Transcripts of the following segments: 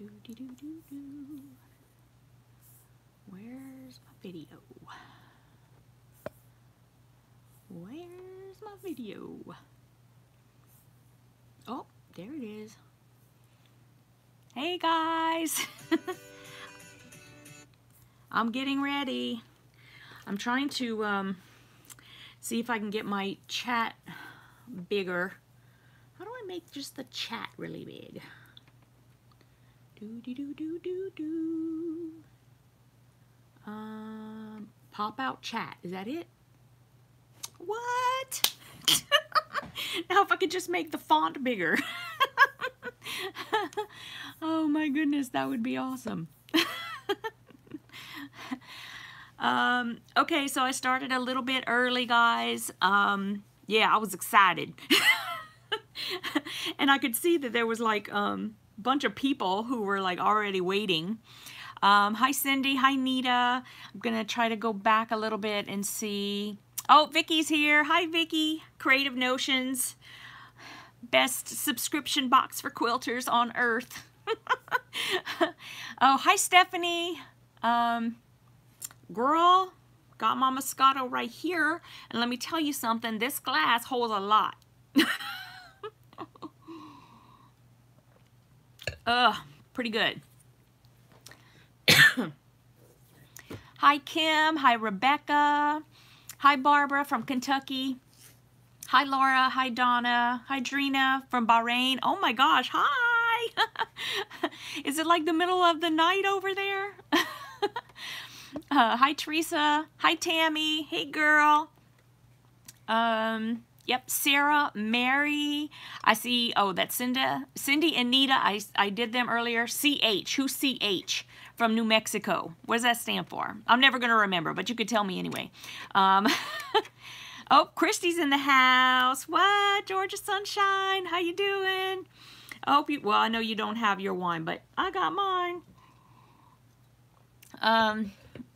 Do, do, do, do, do. Where's my video? Where's my video? Oh, there it is. Hey guys! I'm getting ready. I'm trying to um, see if I can get my chat bigger. How do I make just the chat really big? Do do do do do do. Um, pop out chat. Is that it? What? now if I could just make the font bigger. oh my goodness, that would be awesome. um, okay, so I started a little bit early, guys. Um, yeah, I was excited. and I could see that there was like um, bunch of people who were like already waiting. Um, hi, Cindy. Hi, Nita. I'm going to try to go back a little bit and see. Oh, Vicky's here. Hi, Vicky. Creative Notions. Best subscription box for quilters on earth. oh, hi, Stephanie. Um, girl, got my Moscato right here. And let me tell you something. This glass holds a lot. Ugh, pretty good. hi, Kim. Hi, Rebecca. Hi, Barbara from Kentucky. Hi, Laura. Hi, Donna. Hi, Drina from Bahrain. Oh my gosh, hi. Is it like the middle of the night over there? uh, hi, Teresa. Hi, Tammy. Hey, girl. Um, Yep, Sarah, Mary. I see, oh, that's Cindy, Cindy and Nita. I, I did them earlier. CH, who's CH from New Mexico? What does that stand for? I'm never going to remember, but you could tell me anyway. Um, oh, Christy's in the house. What? Georgia Sunshine, how you doing? I hope you, well, I know you don't have your wine, but I got mine. Um,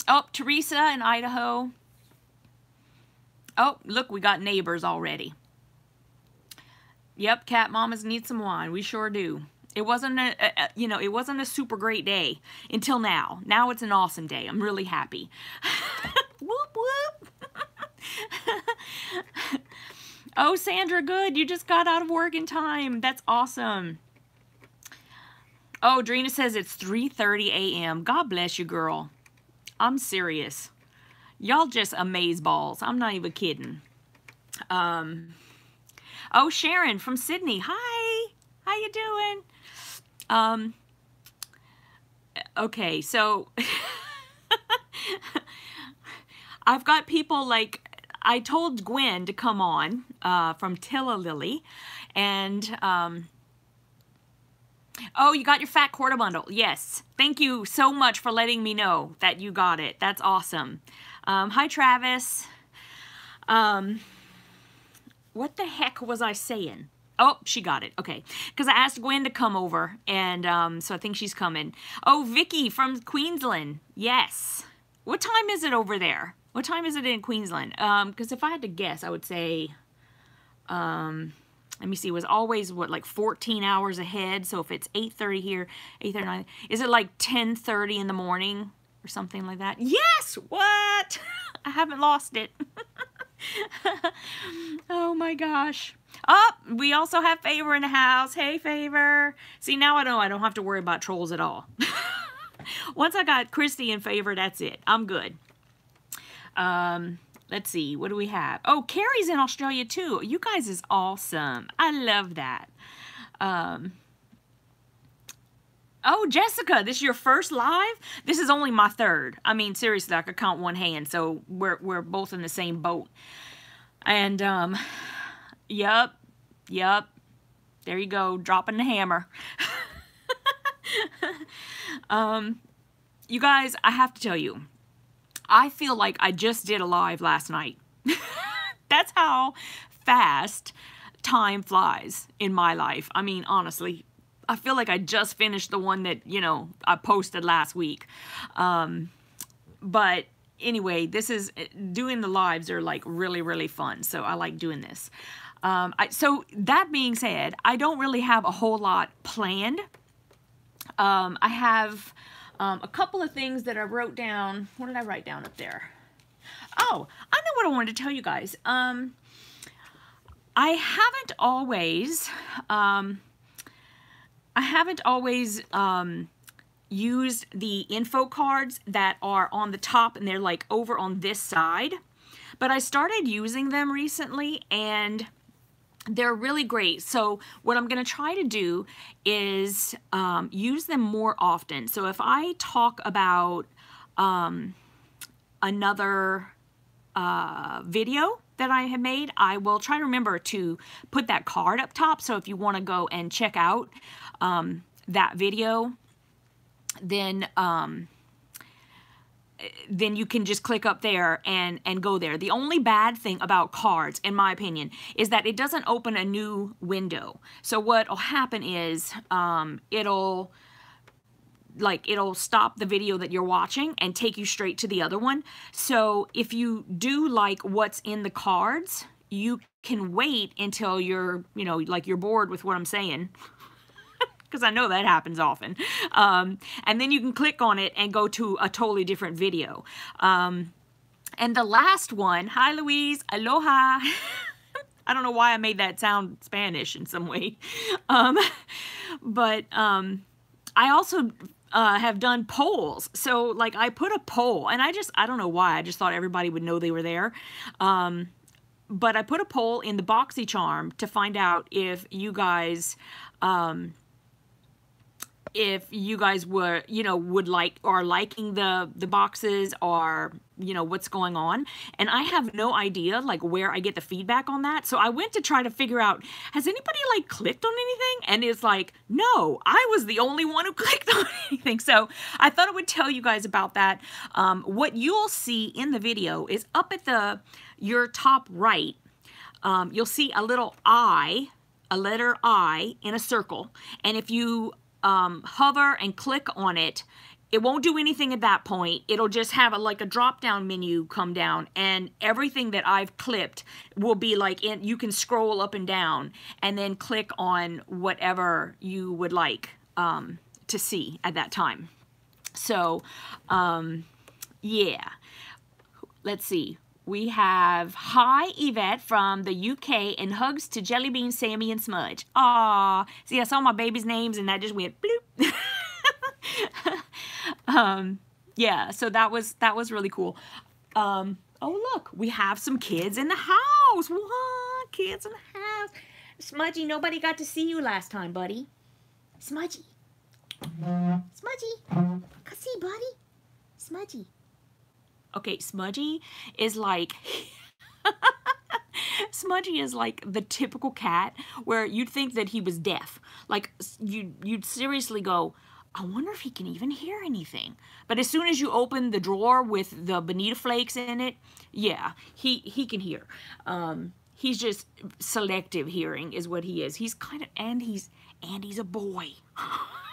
oh, Teresa in Idaho. Oh, look, we got neighbors already. Yep, cat mamas need some wine. We sure do. It wasn't a, a, you know, it wasn't a super great day until now. Now it's an awesome day. I'm really happy. whoop, whoop. oh, Sandra, good. You just got out of work in time. That's awesome. Oh, Drina says it's 3.30 a.m. God bless you, girl. I'm serious. Y'all just amaze balls. I'm not even kidding. Um, oh, Sharon from Sydney. Hi. How you doing? Um, okay, so I've got people like, I told Gwen to come on uh, from Tilla Lily and um, Oh, you got your fat quarter bundle. Yes. Thank you so much for letting me know that you got it. That's awesome. Um, hi, Travis. Um, what the heck was I saying? Oh, she got it. Okay. Because I asked Gwen to come over, and um, so I think she's coming. Oh, Vicky from Queensland. Yes. What time is it over there? What time is it in Queensland? Because um, if I had to guess, I would say... Um, let me see, it was always, what, like 14 hours ahead. So if it's 8.30 here, 8.39, is it like 10.30 in the morning or something like that? Yes! What? I haven't lost it. oh my gosh. Oh, we also have Favor in the house. Hey, Favor. See, now I know I don't have to worry about trolls at all. Once I got Christy in Favor, that's it. I'm good. Um, let's see, what do we have? Oh, Carrie's in Australia too. You guys is awesome. I love that. Um, oh, Jessica, this is your first live? This is only my third. I mean, seriously, I could count one hand, so we're, we're both in the same boat. And, um, yep, yep, there you go, dropping the hammer. um, you guys, I have to tell you, I feel like I just did a live last night. That's how fast time flies in my life. I mean, honestly, I feel like I just finished the one that, you know, I posted last week. Um, but anyway, this is, doing the lives are like really, really fun. So I like doing this. Um, I, so that being said, I don't really have a whole lot planned um, I have um, a couple of things that I wrote down. What did I write down up there? Oh, I know what I wanted to tell you guys. Um, I haven't always, um, I haven't always um, used the info cards that are on the top and they're like over on this side. But I started using them recently and they're really great. So what I'm going to try to do is um, use them more often. So if I talk about um, another uh, video that I have made, I will try to remember to put that card up top. So if you want to go and check out um, that video, then um, then you can just click up there and and go there. The only bad thing about cards, in my opinion, is that it doesn't open a new window. So what will happen is um, it'll like it'll stop the video that you're watching and take you straight to the other one. So if you do like what's in the cards, you can wait until you're, you know, like you're bored with what I'm saying because I know that happens often. Um, and then you can click on it and go to a totally different video. Um, and the last one, hi Louise, aloha. I don't know why I made that sound Spanish in some way. Um, but um, I also uh, have done polls. So like I put a poll and I just, I don't know why, I just thought everybody would know they were there. Um, but I put a poll in the BoxyCharm to find out if you guys um, if you guys were, you know, would like or liking the the boxes or you know what's going on. And I have no idea like where I get the feedback on that. So I went to try to figure out has anybody like clicked on anything? And it's like no I was the only one who clicked on anything. So I thought I would tell you guys about that. Um, what you'll see in the video is up at the your top right um, you'll see a little I a letter I in a circle. And if you um, hover and click on it, it won't do anything at that point. It'll just have a like a drop down menu come down and everything that I've clipped will be like in you can scroll up and down and then click on whatever you would like um, to see at that time. So um, yeah, let's see. We have Hi Yvette from the UK and hugs to Jellybean, Sami, and Smudge. Aw, see, I saw my baby's names and that just went bloop. um, yeah, so that was that was really cool. Um, oh look, we have some kids in the house. What? Kids in the house. Smudgie, nobody got to see you last time, buddy. Smudgie. Smudgie. See, buddy. Smudgie. Okay, Smudgie is like... Smudgie is like the typical cat where you'd think that he was deaf. Like, you, you'd seriously go, I wonder if he can even hear anything. But as soon as you open the drawer with the bonito flakes in it, yeah, he, he can hear. Um, he's just selective hearing is what he is. He's kind of, and he's, and he's a boy.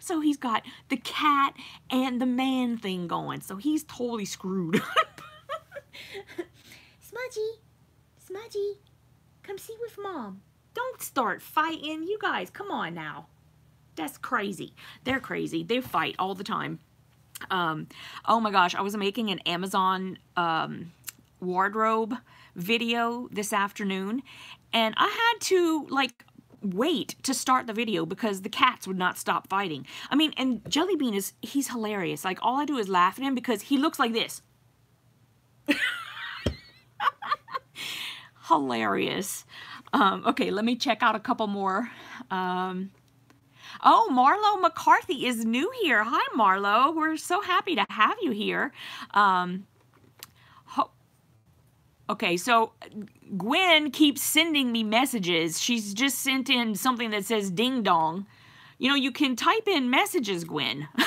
So he's got the cat and the man thing going. So he's totally screwed. Smudgie, Smudgie, come see with mom. Don't start fighting. You guys, come on now. That's crazy. They're crazy. They fight all the time. Um, oh my gosh, I was making an Amazon um, wardrobe video this afternoon and I had to like wait to start the video because the cats would not stop fighting. I mean, and Jellybean is, he's hilarious. Like, all I do is laugh at him because he looks like this. hilarious. Um, okay, let me check out a couple more. Um, oh, Marlo McCarthy is new here. Hi, Marlo. We're so happy to have you here. Um, Okay, so Gwen keeps sending me messages. She's just sent in something that says ding dong. You know, you can type in messages, Gwen.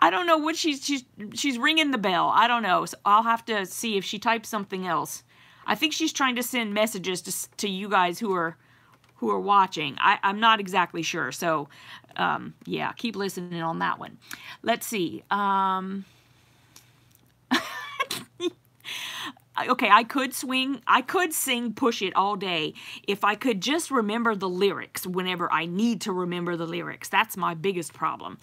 I don't know what she's she's she's ringing the bell. I don't know. So I'll have to see if she types something else. I think she's trying to send messages to to you guys who are who are watching. I, I'm not exactly sure. So, um, yeah, keep listening on that one. Let's see. Um, okay, I could swing, I could sing Push It all day if I could just remember the lyrics whenever I need to remember the lyrics. That's my biggest problem.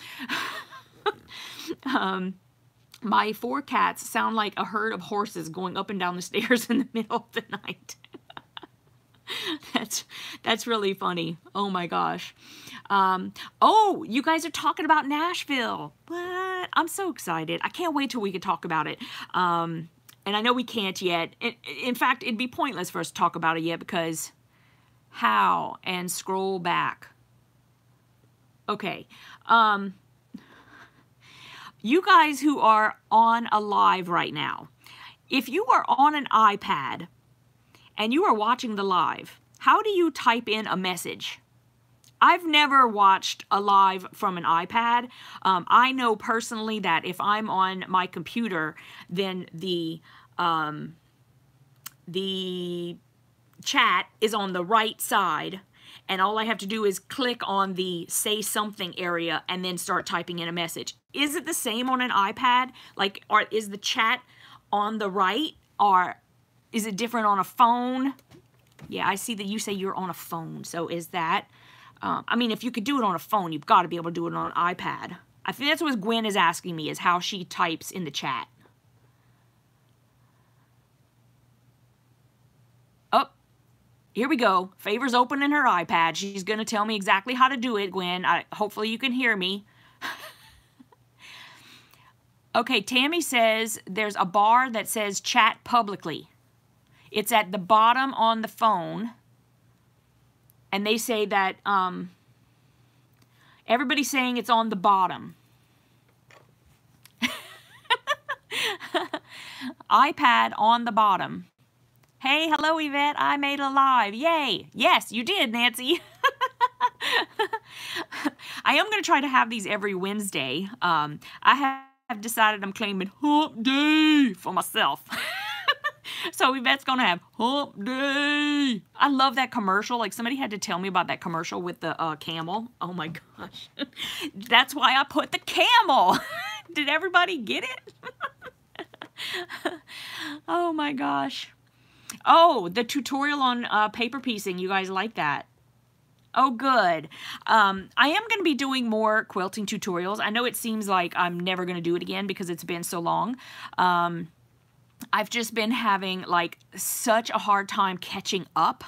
um, my four cats sound like a herd of horses going up and down the stairs in the middle of the night. that's that's really funny. Oh my gosh. Um, oh, you guys are talking about Nashville. What? I'm so excited. I can't wait till we can talk about it. Um, and I know we can't yet. In, fact, it'd be pointless for us to talk about it yet because how? And scroll back. Okay. Um, you guys who are on a live right now, if you are on an iPad and you are watching the live, how do you type in a message? I've never watched a live from an iPad. Um, I know personally that if I'm on my computer, then the um, the chat is on the right side and all I have to do is click on the say something area and then start typing in a message. Is it the same on an iPad? Like, or is the chat on the right or is it different on a phone? Yeah, I see that you say you're on a phone. So is that, um, I mean, if you could do it on a phone, you've got to be able to do it on an iPad. I think that's what Gwen is asking me, is how she types in the chat. Here we go. Favor's opening her iPad. She's going to tell me exactly how to do it, Gwen. I, hopefully you can hear me. okay, Tammy says there's a bar that says chat publicly. It's at the bottom on the phone. And they say that um, everybody's saying it's on the bottom. iPad on the bottom. Hey, hello, Yvette. I made a live. Yay. Yes, you did, Nancy. I am going to try to have these every Wednesday. Um, I have decided I'm claiming hump day for myself. so Yvette's gonna have hump day. I love that commercial. Like somebody had to tell me about that commercial with the uh, camel. Oh my gosh. That's why I put the camel. Did everybody get it? oh my gosh. Oh, the tutorial on uh, paper piecing. You guys like that? Oh, good. Um, I am going to be doing more quilting tutorials. I know it seems like I'm never going to do it again because it's been so long. Um, I've just been having like such a hard time catching up.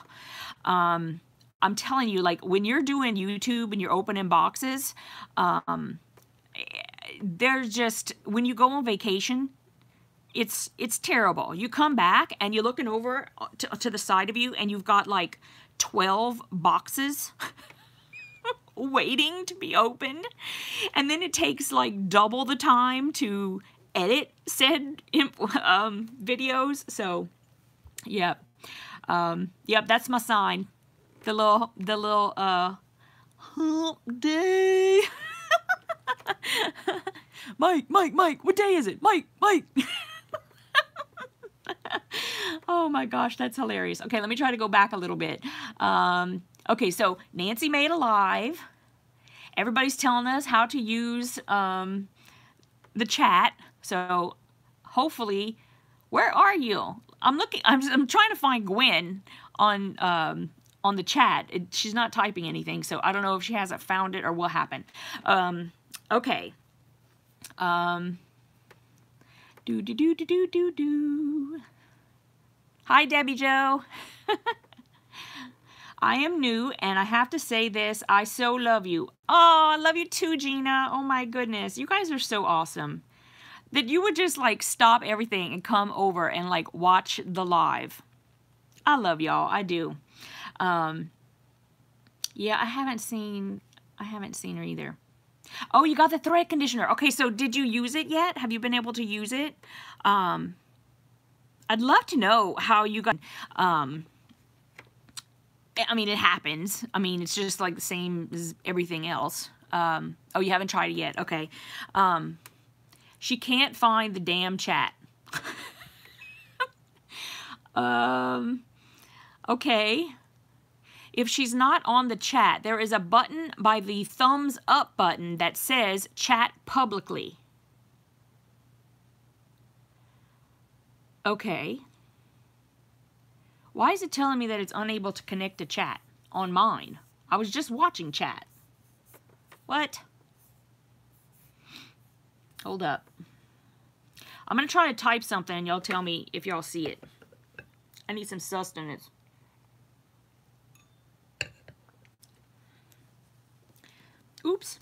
Um, I'm telling you, like when you're doing YouTube and you're opening boxes, um, there's just when you go on vacation, it's it's terrible. You come back and you're looking over to, to the side of you and you've got like 12 boxes waiting to be opened. And then it takes like double the time to edit said um, videos. So, yep. Um, yep, that's my sign. The little, the little, uh, hump day. Mike, Mike, Mike, what day is it? Mike, Mike. oh my gosh, that's hilarious. Okay, let me try to go back a little bit. Um, okay, so Nancy made a live. Everybody's telling us how to use um, the chat. So hopefully, where are you? I'm looking. I'm, I'm trying to find Gwen on um, on the chat. It, she's not typing anything, so I don't know if she hasn't found it or what happened. Um, okay. Um, do do do do do do do. Hi, Debbie Joe. I am new, and I have to say this. I so love you. Oh, I love you too, Gina. Oh my goodness. You guys are so awesome that you would just like stop everything and come over and like watch the live. I love y'all. I do. Um, yeah, I haven't seen, I haven't seen her either. Oh, you got the thread conditioner. Okay, so did you use it yet? Have you been able to use it? Um, I'd love to know how you got, um, I mean, it happens. I mean, it's just like the same as everything else. Um, oh, you haven't tried it yet. Okay. Um, she can't find the damn chat. um, okay. If she's not on the chat, there is a button by the thumbs up button that says chat publicly. Okay. Why is it telling me that it's unable to connect to chat on mine? I was just watching chat. What? Hold up. I'm going to try to type something and y'all tell me if y'all see it. I need some sustenance. Oops.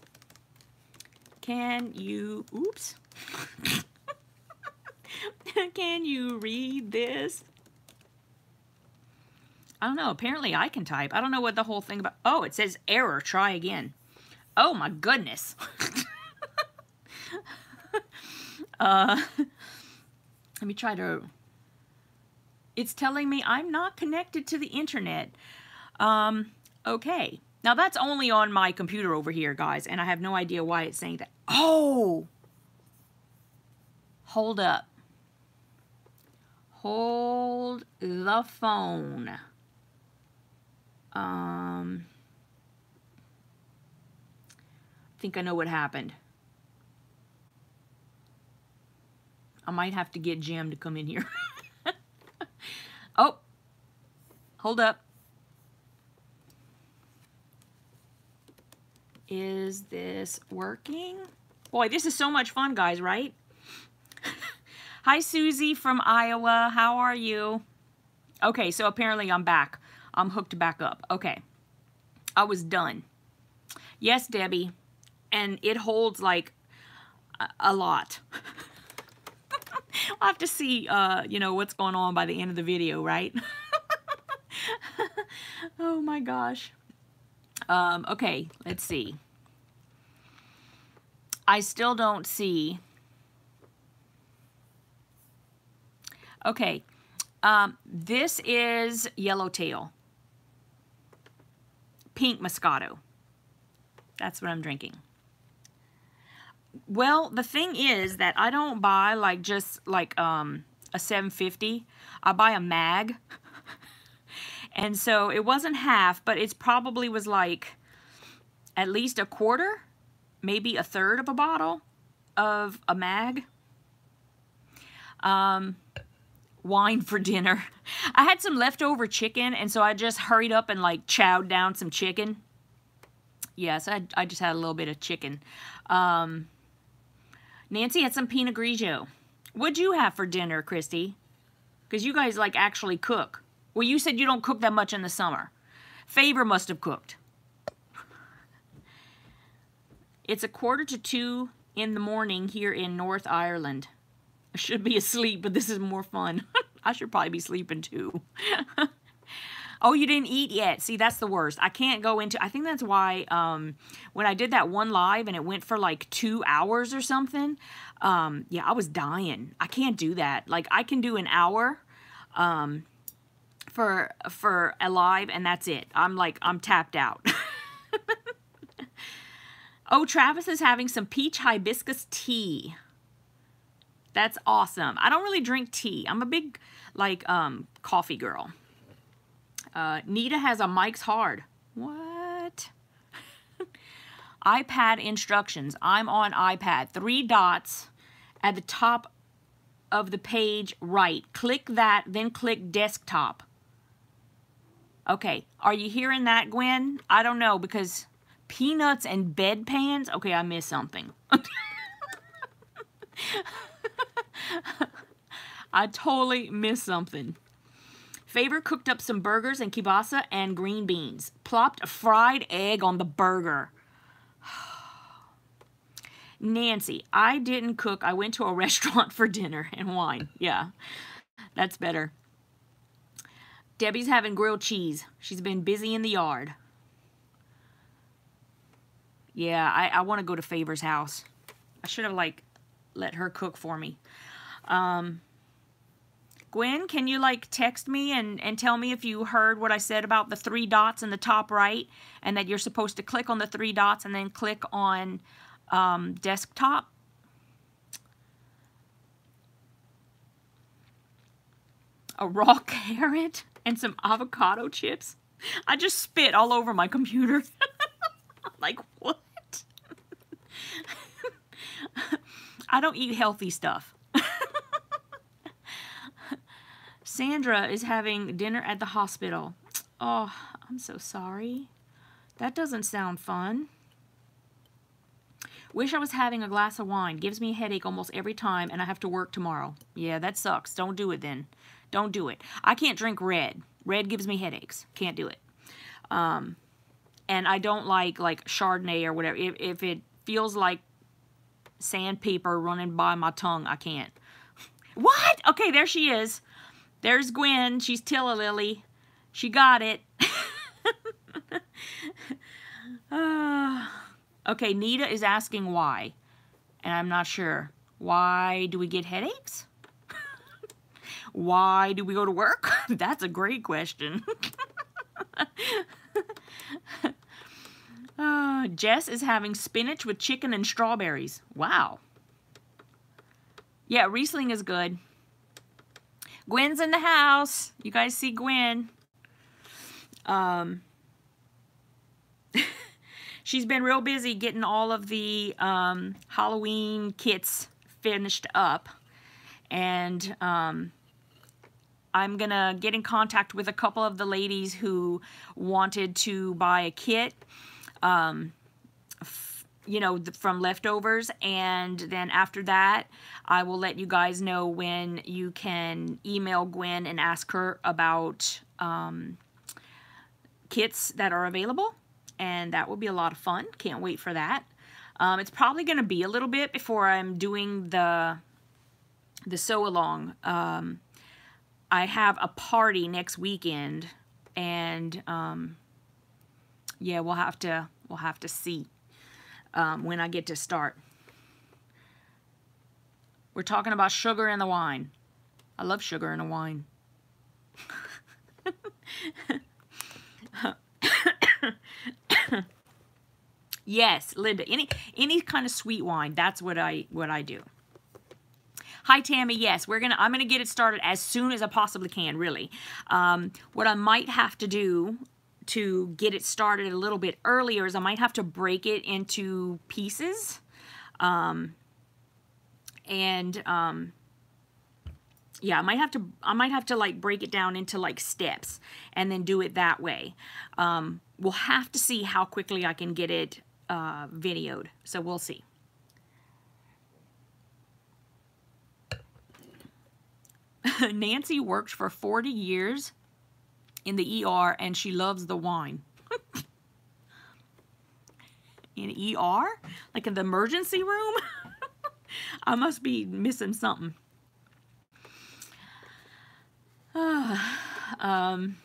Can you, oops. Can you read this? I don't know. Apparently I can type. I don't know what the whole thing about. Oh, it says error. Try again. Oh my goodness. uh, let me try to. It's telling me I'm not connected to the internet. Um, okay. Now that's only on my computer over here, guys, and I have no idea why it's saying that. Oh! Hold up. Hold the phone. Um, I think I know what happened. I might have to get Jim to come in here. oh, hold up. Is this working? Boy, this is so much fun, guys, right? Hi, Susie from Iowa. How are you? Okay, so apparently I'm back. I'm hooked back up. Okay. I was done. Yes, Debbie. And it holds like a, a lot. I'll have to see, uh, you know, what's going on by the end of the video, right? oh my gosh. Um, okay, let's see. I still don't see. Okay, um, this is yellowtail. Pink Moscato. That's what I'm drinking. Well, the thing is that I don't buy like just like um, a 750. I buy a mag. and so it wasn't half, but it probably was like at least a quarter, maybe a third of a bottle of a mag. Um, wine for dinner. I had some leftover chicken, and so I just hurried up and like chowed down some chicken. Yes, I, I just had a little bit of chicken. Um, Nancy had some Pinot Grigio. What'd you have for dinner, Christy? Because you guys like actually cook. Well, you said you don't cook that much in the summer. Favor must have cooked. It's a quarter to two in the morning here in North Ireland. I should be asleep, but this is more fun. I should probably be sleeping too. oh, you didn't eat yet. See, that's the worst. I can't go into, I think that's why um, when I did that one live and it went for like two hours or something, um, yeah, I was dying. I can't do that. Like I can do an hour um, for, for a live and that's it. I'm like, I'm tapped out. oh, Travis is having some peach hibiscus tea. That's awesome. I don't really drink tea. I'm a big, like, um, coffee girl. Uh, Nita has a Mike's Hard. What? iPad instructions. I'm on iPad. Three dots at the top of the page right. Click that, then click desktop. Okay, are you hearing that, Gwen? I don't know, because peanuts and bedpans? Okay, I missed something. I totally missed something. Favor cooked up some burgers and kielbasa and green beans. Plopped a fried egg on the burger. Nancy, I didn't cook. I went to a restaurant for dinner and wine. Yeah, that's better. Debbie's having grilled cheese. She's been busy in the yard. Yeah, I, I want to go to Favor's house. I should have, like, let her cook for me. Um, Gwen, can you like text me and, and tell me if you heard what I said about the three dots in the top right and that you're supposed to click on the three dots and then click on um, desktop? A raw carrot and some avocado chips. I just spit all over my computer. like, what? I don't eat healthy stuff. Sandra is having dinner at the hospital. Oh, I'm so sorry. That doesn't sound fun. Wish I was having a glass of wine. Gives me a headache almost every time and I have to work tomorrow. Yeah, that sucks. Don't do it then. Don't do it. I can't drink red. Red gives me headaches. Can't do it. Um, and I don't like like Chardonnay or whatever. If, if it feels like sandpaper running by my tongue, I can't. What? Okay, there she is. There's Gwen. She's Tilla Lily. She got it. uh, okay, Nita is asking why. And I'm not sure. Why do we get headaches? why do we go to work? That's a great question. uh, Jess is having spinach with chicken and strawberries. Wow. Yeah, Riesling is good. Gwen's in the house. You guys see Gwen. Um, she's been real busy getting all of the um, Halloween kits finished up. And um, I'm going to get in contact with a couple of the ladies who wanted to buy a kit. Um, you know, from leftovers. And then after that, I will let you guys know when you can email Gwen and ask her about um, kits that are available. And that will be a lot of fun. Can't wait for that. Um, it's probably going to be a little bit before I'm doing the the sew along. Um, I have a party next weekend, and um, yeah, we'll have to we'll have to see um, when I get to start. We're talking about sugar in the wine. I love sugar in a wine. yes, Linda. Any any kind of sweet wine. That's what I what I do. Hi Tammy. Yes, we're gonna. I'm gonna get it started as soon as I possibly can. Really. Um, what I might have to do to get it started a little bit earlier is I might have to break it into pieces. Um, and um, yeah, I might have to, I might have to like break it down into like steps and then do it that way. Um, we'll have to see how quickly I can get it uh, videoed. So we'll see. Nancy worked for 40 years in the ER and she loves the wine. in ER? Like in the emergency room? I must be missing something. Um,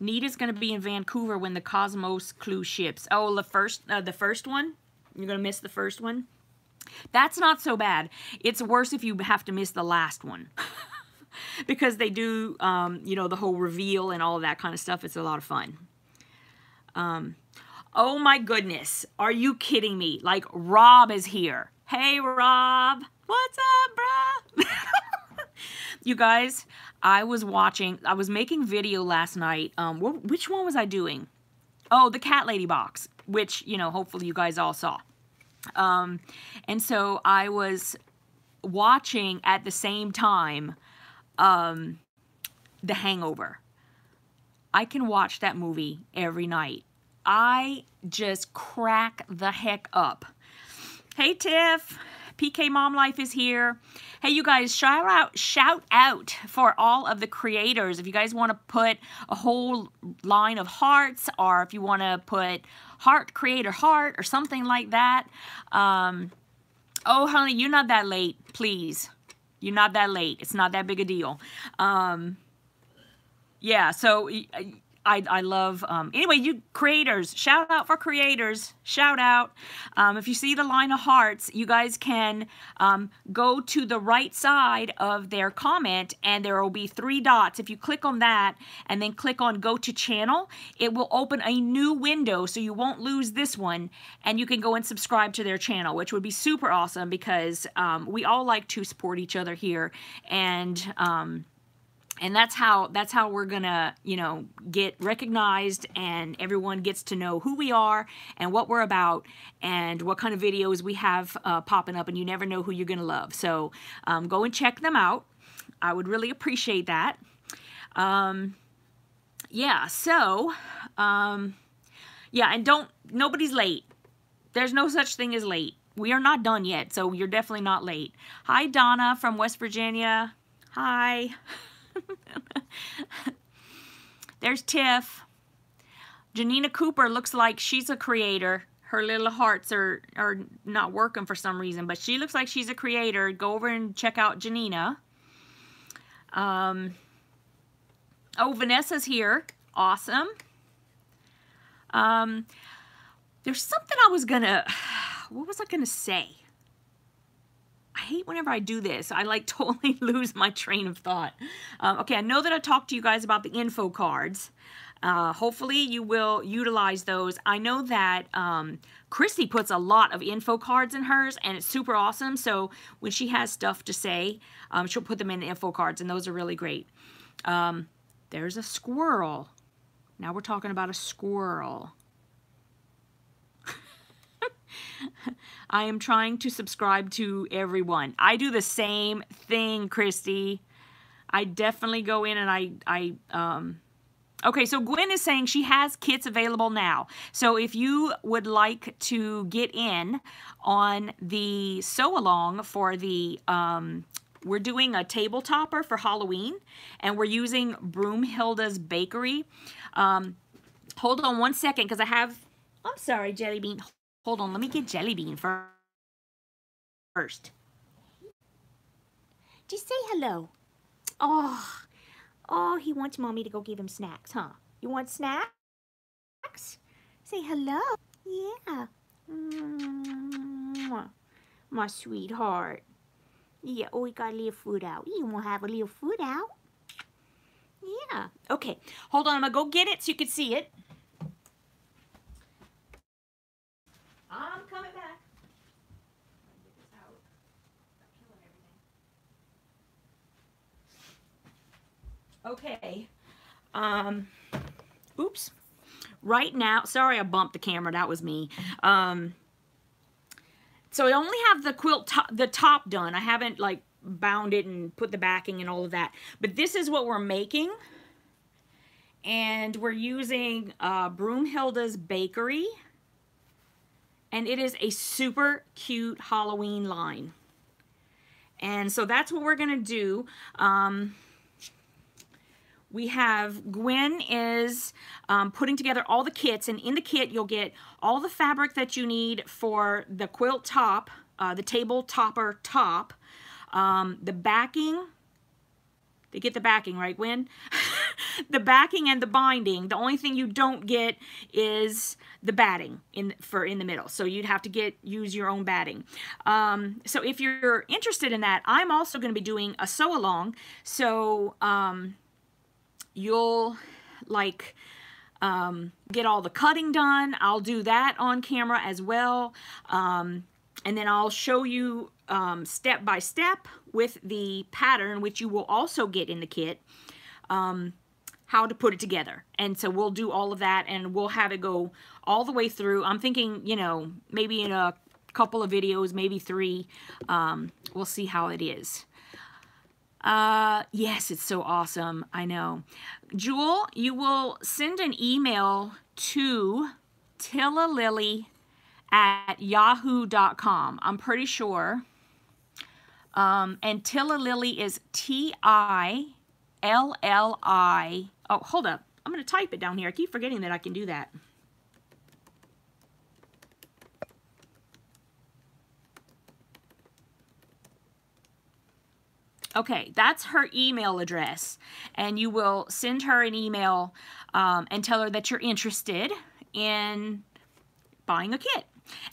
Nita's going to be in Vancouver when the Cosmos clue ships. Oh, the first, uh, the first one? You're going to miss the first one? That's not so bad. It's worse if you have to miss the last one. because they do, um, you know, the whole reveal and all of that kind of stuff. It's a lot of fun. Um, oh my goodness. Are you kidding me? Like, Rob is here. Hey, Rob. What's up, bruh? you guys, I was watching, I was making video last night. Um, wh which one was I doing? Oh, the Cat Lady box, which, you know, hopefully you guys all saw. Um, and so I was watching at the same time um, The Hangover. I can watch that movie every night. I just crack the heck up. Hey, Tiff. PK Mom Life is here. Hey, you guys, shout out, shout out for all of the creators. If you guys want to put a whole line of hearts or if you want to put heart creator heart or something like that. Um, oh, honey, you're not that late, please. You're not that late. It's not that big a deal. Um, yeah, so I, I love, um, anyway, you creators, shout out for creators, shout out. Um, if you see the line of hearts, you guys can um, go to the right side of their comment and there will be three dots. If you click on that and then click on go to channel, it will open a new window so you won't lose this one and you can go and subscribe to their channel, which would be super awesome because um, we all like to support each other here and um, and that's how that's how we're gonna you know get recognized and everyone gets to know who we are and what we're about and what kind of videos we have uh, popping up and you never know who you're gonna love so um, go and check them out I would really appreciate that. Um, yeah, so, um, yeah, and don't, nobody's late. There's no such thing as late. We are not done yet, so you're definitely not late. Hi, Donna from West Virginia. Hi. There's Tiff. Janina Cooper looks like she's a creator. Her little hearts are, are not working for some reason, but she looks like she's a creator. Go over and check out Janina. Um, oh, Vanessa's here. Awesome. Um, there's something I was gonna, what was I gonna say? I hate whenever I do this. I like totally lose my train of thought. Um, okay, I know that I talked to you guys about the info cards. Uh, hopefully you will utilize those. I know that um, Christy puts a lot of info cards in hers and it's super awesome. So when she has stuff to say, um, she'll put them in the info cards and those are really great. Um, there's a squirrel. Now we're talking about a squirrel. I am trying to subscribe to everyone. I do the same thing, Christy. I definitely go in and I, I, um, okay, so Gwen is saying she has kits available now. So if you would like to get in on the sew along for the, um, we're doing a table topper for Halloween and we're using Broomhilda's Bakery. Um, hold on one second because I have, I'm sorry, Jellybean. Hold on, let me get Jellybean first. Just say hello. Oh, oh, he wants mommy to go give him snacks, huh? You want snacks? Say hello. Yeah. Mwah. My sweetheart. Yeah, oh, we got a little food out. You want to have a little food out? Yeah. Okay, hold on. I'm going to go get it so you can see it. Okay. Um, oops. Right now, sorry I bumped the camera. That was me. Um, so I only have the quilt, to the top done. I haven't like bound it and put the backing and all of that. But this is what we're making. And we're using uh, Broomhilda's Bakery and it is a super cute Halloween line. And so that's what we're going to do. Um, we have Gwen is um, putting together all the kits and in the kit you'll get all the fabric that you need for the quilt top, uh, the table topper top, um, the backing, they get the backing, right, Gwen? the backing and the binding. The only thing you don't get is the batting in for in the middle. So you'd have to get use your own batting. Um, so if you're interested in that, I'm also going to be doing a sew along. So um, you'll like um, get all the cutting done. I'll do that on camera as well. Um, and then I'll show you um, step by step with the pattern, which you will also get in the kit, um, how to put it together. And so we'll do all of that and we'll have it go all the way through. I'm thinking, you know, maybe in a couple of videos, maybe three, um, we'll see how it is. Uh, yes, it's so awesome. I know. Jewel, you will send an email to Tilla Lily at yahoo.com. I'm pretty sure. Um, and Tilla Lily is T-I-L-L-I. Oh, hold up. I'm going to type it down here. I keep forgetting that I can do that. Okay, that's her email address. And you will send her an email um, and tell her that you're interested in buying a kit.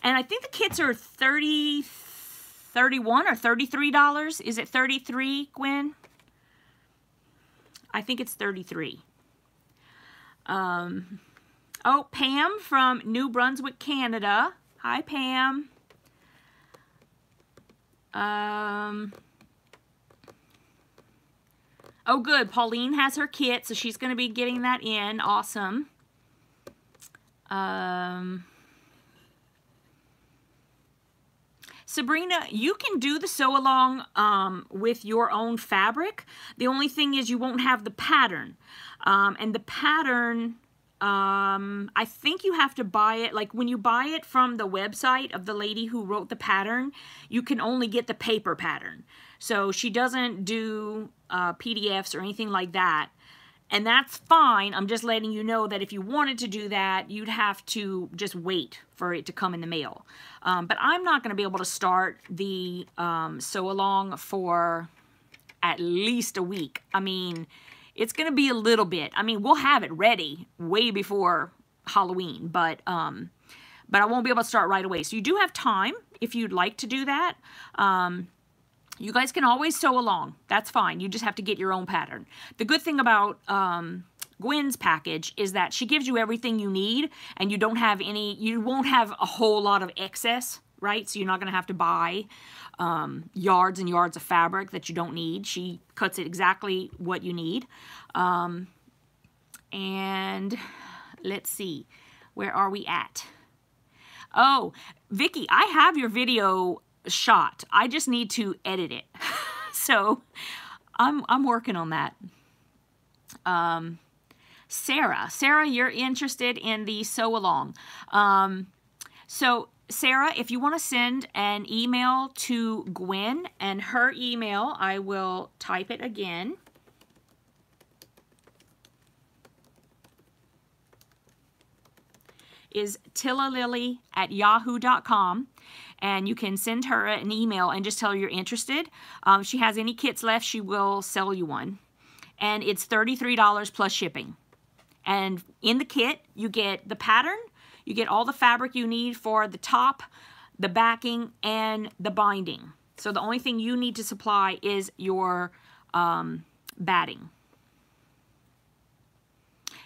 And I think the kits are 30 31 or $33. Is it 33, Gwen? I think it's 33. Um, oh, Pam from New Brunswick, Canada. Hi, Pam. Um, oh, good. Pauline has her kit, so she's going to be getting that in. Awesome. Um... Sabrina, you can do the sew along um, with your own fabric. The only thing is you won't have the pattern. Um, and the pattern, um, I think you have to buy it, like when you buy it from the website of the lady who wrote the pattern, you can only get the paper pattern. So she doesn't do uh, PDFs or anything like that. And that's fine. I'm just letting you know that if you wanted to do that, you'd have to just wait for it to come in the mail. Um, but I'm not going to be able to start the um, sew along for at least a week. I mean, it's going to be a little bit. I mean, we'll have it ready way before Halloween, but um, but I won't be able to start right away. So you do have time if you'd like to do that. Um, you guys can always sew along. That's fine. You just have to get your own pattern. The good thing about um, Gwen's package is that she gives you everything you need and you don't have any, you won't have a whole lot of excess, right? So you're not going to have to buy um, yards and yards of fabric that you don't need. She cuts it exactly what you need. Um, and let's see, where are we at? Oh, Vicki, I have your video shot. I just need to edit it. so I'm, I'm working on that. Um, Sarah, Sarah, you're interested in the sew along. Um, so Sarah, if you want to send an email to Gwen and her email, I will type it again. is tillalily at yahoo.com and you can send her an email and just tell her you're interested. Um, she has any kits left, she will sell you one. And it's $33 plus shipping. And in the kit, you get the pattern, you get all the fabric you need for the top, the backing, and the binding. So the only thing you need to supply is your um, batting.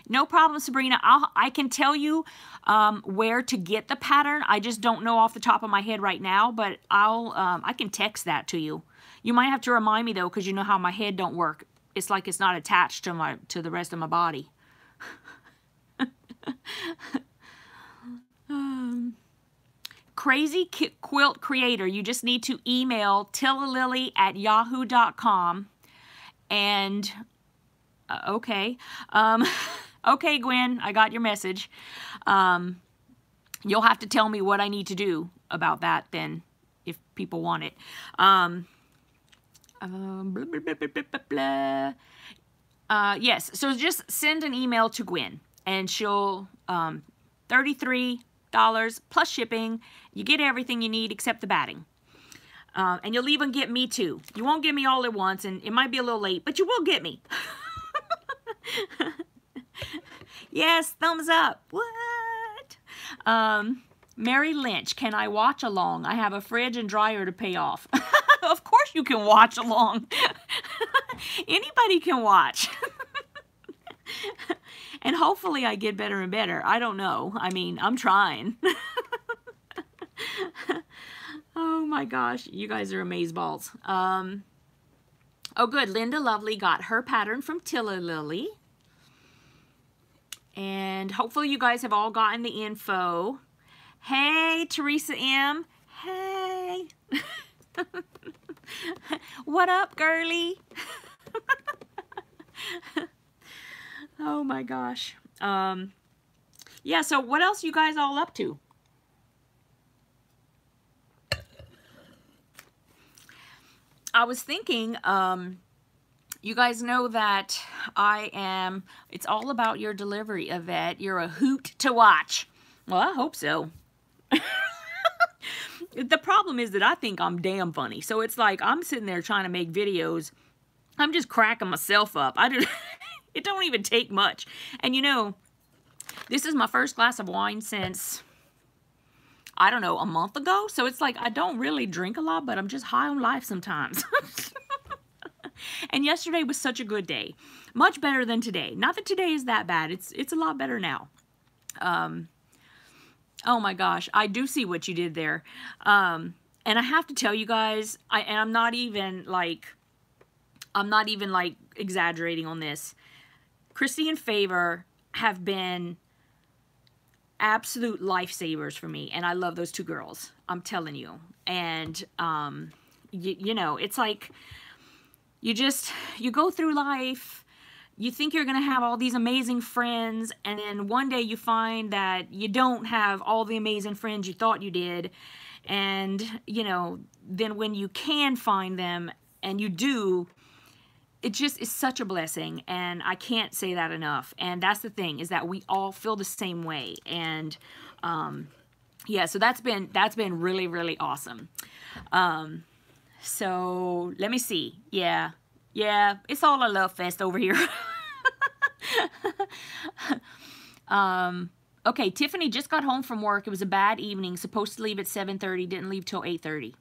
No problem, Sabrina. I'll, I can tell you um, where to get the pattern. I just don't know off the top of my head right now, but I'll um, I can text that to you. You might have to remind me though, because you know how my head don't work. It's like it's not attached to my to the rest of my body. um, crazy quilt creator. You just need to email tillalily at yahoo.com and uh, okay. Um, okay, Gwen, I got your message. Um, you'll have to tell me what I need to do about that then, if people want it. Um, um, blah, blah, blah, uh, yes, so just send an email to Gwen, and she'll, um, $33 plus shipping. You get everything you need except the batting. Uh, and you'll even get me too. You won't get me all at once, and it might be a little late, but you will get me. yes, thumbs up. What? Um, Mary Lynch, can I watch along? I have a fridge and dryer to pay off. of course you can watch along. Anybody can watch. and hopefully I get better and better. I don't know. I mean, I'm trying. oh my gosh, you guys are amazeballs. Um, oh good, Linda Lovely got her pattern from Tilla Lily. And hopefully you guys have all gotten the info. Hey, Teresa M. Hey. what up, girly? oh my gosh. Um, yeah, so what else you guys all up to? I was thinking, um, you guys know that I am, it's all about your delivery, Yvette. You're a hoot to watch. Well, I hope so. the problem is that I think I'm damn funny. So it's like I'm sitting there trying to make videos. I'm just cracking myself up. I do, it don't even take much. And you know, this is my first glass of wine since, I don't know, a month ago. So it's like I don't really drink a lot, but I'm just high on life sometimes. and yesterday was such a good day. Much better than today. Not that today is that bad. It's it's a lot better now. Um, oh my gosh, I do see what you did there. Um, and I have to tell you guys, I and I'm not even like, I'm not even like exaggerating on this. Christy and Favor have been absolute lifesavers for me, and I love those two girls. I'm telling you. And, um, you, you know, it's like you just, you go through life, you think you're going to have all these amazing friends, and then one day you find that you don't have all the amazing friends you thought you did. And, you know, then when you can find them and you do, it just is such a blessing and I can't say that enough. And that's the thing is that we all feel the same way. And um, yeah, so that's been that's been really really awesome. Um, so let me see. Yeah, yeah, it's all a love fest over here. um, okay, Tiffany just got home from work. It was a bad evening. Supposed to leave at 7.30. Didn't leave till 8.30.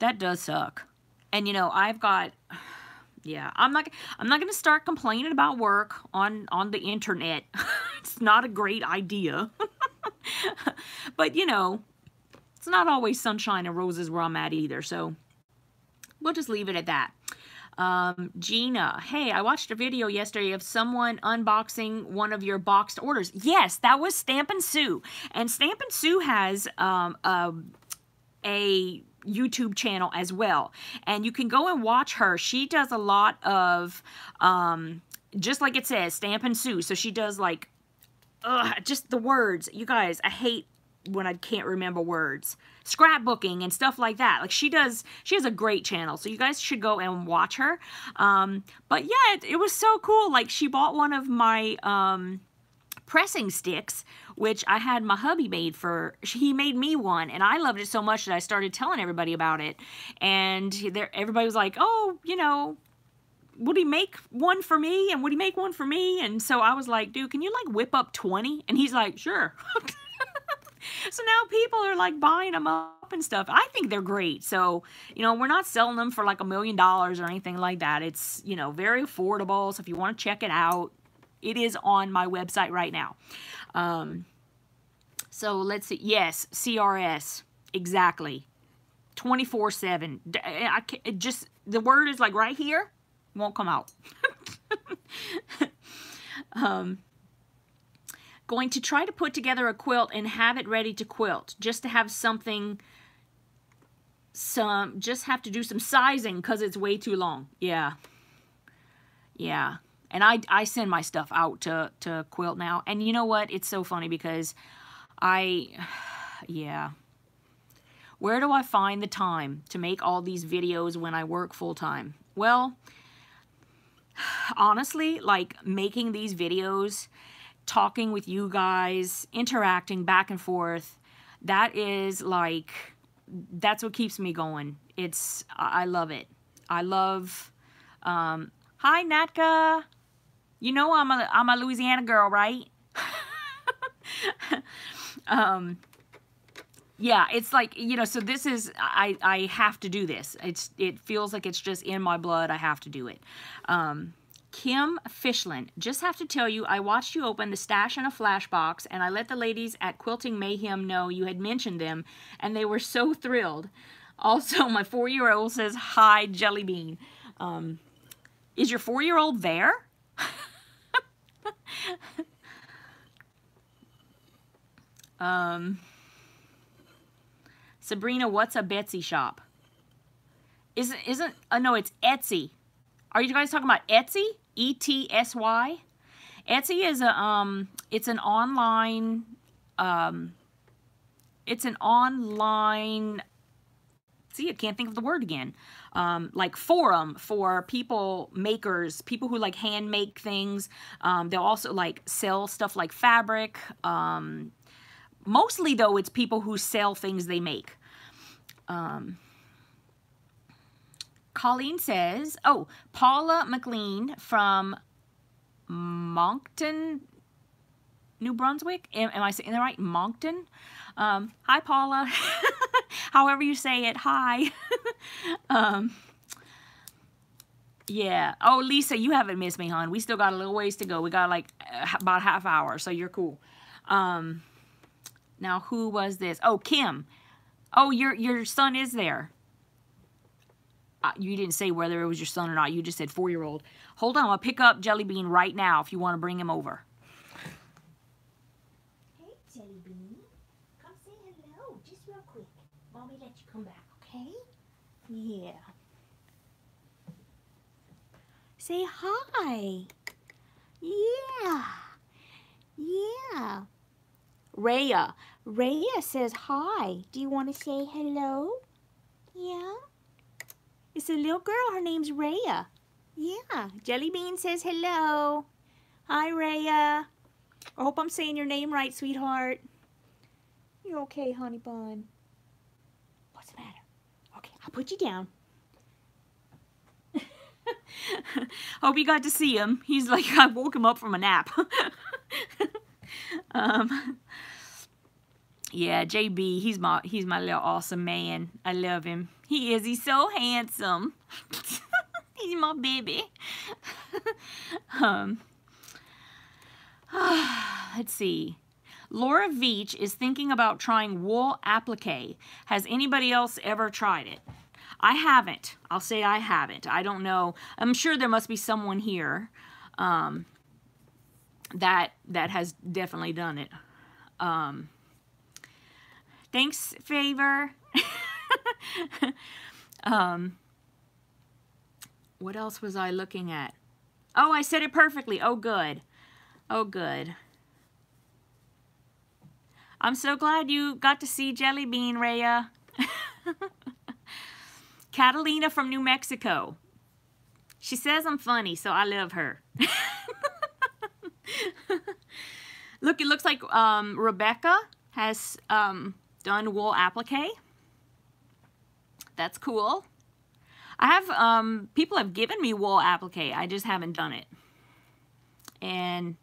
That does suck. And, you know, I've got... Yeah, I'm not I'm not going to start complaining about work on on the internet. it's not a great idea. but, you know, it's not always sunshine and roses where I'm at either. So, we'll just leave it at that. Um, Gina, hey, I watched a video yesterday of someone unboxing one of your boxed orders. Yes, that was Stampin' Sue. And Stampin' Sue has um, a, a YouTube channel as well. And you can go and watch her. She does a lot of, um, just like it says, Stampin' Sue. So she does like, ugh, just the words. You guys, I hate when I can't remember words. Scrapbooking and stuff like that. Like she does, she has a great channel. So you guys should go and watch her. Um, but yeah, it, it, was so cool. Like she bought one of my um, pressing sticks, which I had my hubby made for, he made me one. And I loved it so much that I started telling everybody about it. And there, everybody was like, oh, you know, would he make one for me? And would he make one for me? And so I was like, dude, can you like whip up 20? And he's like, sure. so now people are like buying them up and stuff. I think they're great. So, you know, we're not selling them for like a million dollars or anything like that. It's, you know, very affordable. So if you want to check it out, it is on my website right now. Um, so let's see. Yes, CRS. Exactly. 24-7. I can't just, the word is like right here. Won't come out. um, going to try to put together a quilt and have it ready to quilt just to have something some just have to do some sizing because it's way too long. Yeah. Yeah. And I, I send my stuff out to, to quilt now. And you know what? It's so funny because I yeah. Where do I find the time to make all these videos when I work full-time? Well honestly like making these videos talking with you guys, interacting back and forth, that is like, that's what keeps me going. It's, I love it. I love, um, hi Natka. You know I'm a, I'm a Louisiana girl, right? um, yeah, it's like, you know, so this is, I, I have to do this. It's, it feels like it's just in my blood. I have to do it. Um, Kim Fishland, just have to tell you, I watched you open the stash in a flash box, and I let the ladies at Quilting Mayhem know you had mentioned them, and they were so thrilled. Also, my four-year-old says, hi, Jellybean. Um, is your four-year-old there? um, Sabrina, what's a Betsy shop? Isn't, isn't, uh, no, it's Etsy. Are you guys talking about Etsy? E-T-S-Y. Etsy is a, um, it's an online, um, it's an online, see, I can't think of the word again, um, like forum for people, makers, people who like hand make things. Um, they'll also like sell stuff like fabric. Um, mostly though, it's people who sell things they make. Um, Colleen says, oh, Paula McLean from Moncton, New Brunswick. Am, am I saying that right? Moncton? Um, hi, Paula. However you say it, hi. um, yeah. Oh, Lisa, you haven't missed me, hon. We still got a little ways to go. We got like about half hour, so you're cool. Um, now, who was this? Oh, Kim. Oh, your your son is there you didn't say whether it was your son or not. You just said four-year-old. Hold on, I'll pick up Jellybean right now if you want to bring him over. Hey, Jellybean. Come say hello, just real quick. Mommy let you come back, okay? Yeah. Say hi. Yeah. Yeah. Raya. Raya says hi. Do you want to say hello? Yeah. It's a little girl. Her name's Raya. Yeah. Jellybean says hello. Hi, Raya. I hope I'm saying your name right, sweetheart. You okay, honey bun? What's the matter? Okay, I'll put you down. Hope you got to see him. He's like, I woke him up from a nap. um, yeah, JB, he's my he's my little awesome man. I love him. He is. He's so handsome. he's my baby. um, let's see. Laura Veach is thinking about trying wool applique. Has anybody else ever tried it? I haven't. I'll say I haven't. I don't know. I'm sure there must be someone here um, that that has definitely done it. Um, thanks, Favor. um, what else was I looking at? Oh, I said it perfectly. Oh, good. Oh, good. I'm so glad you got to see Jellybean, Raya. Catalina from New Mexico. She says I'm funny, so I love her. Look, it looks like um, Rebecca has um, done wool applique. That's cool. I have, um, people have given me wool applique. I just haven't done it. And,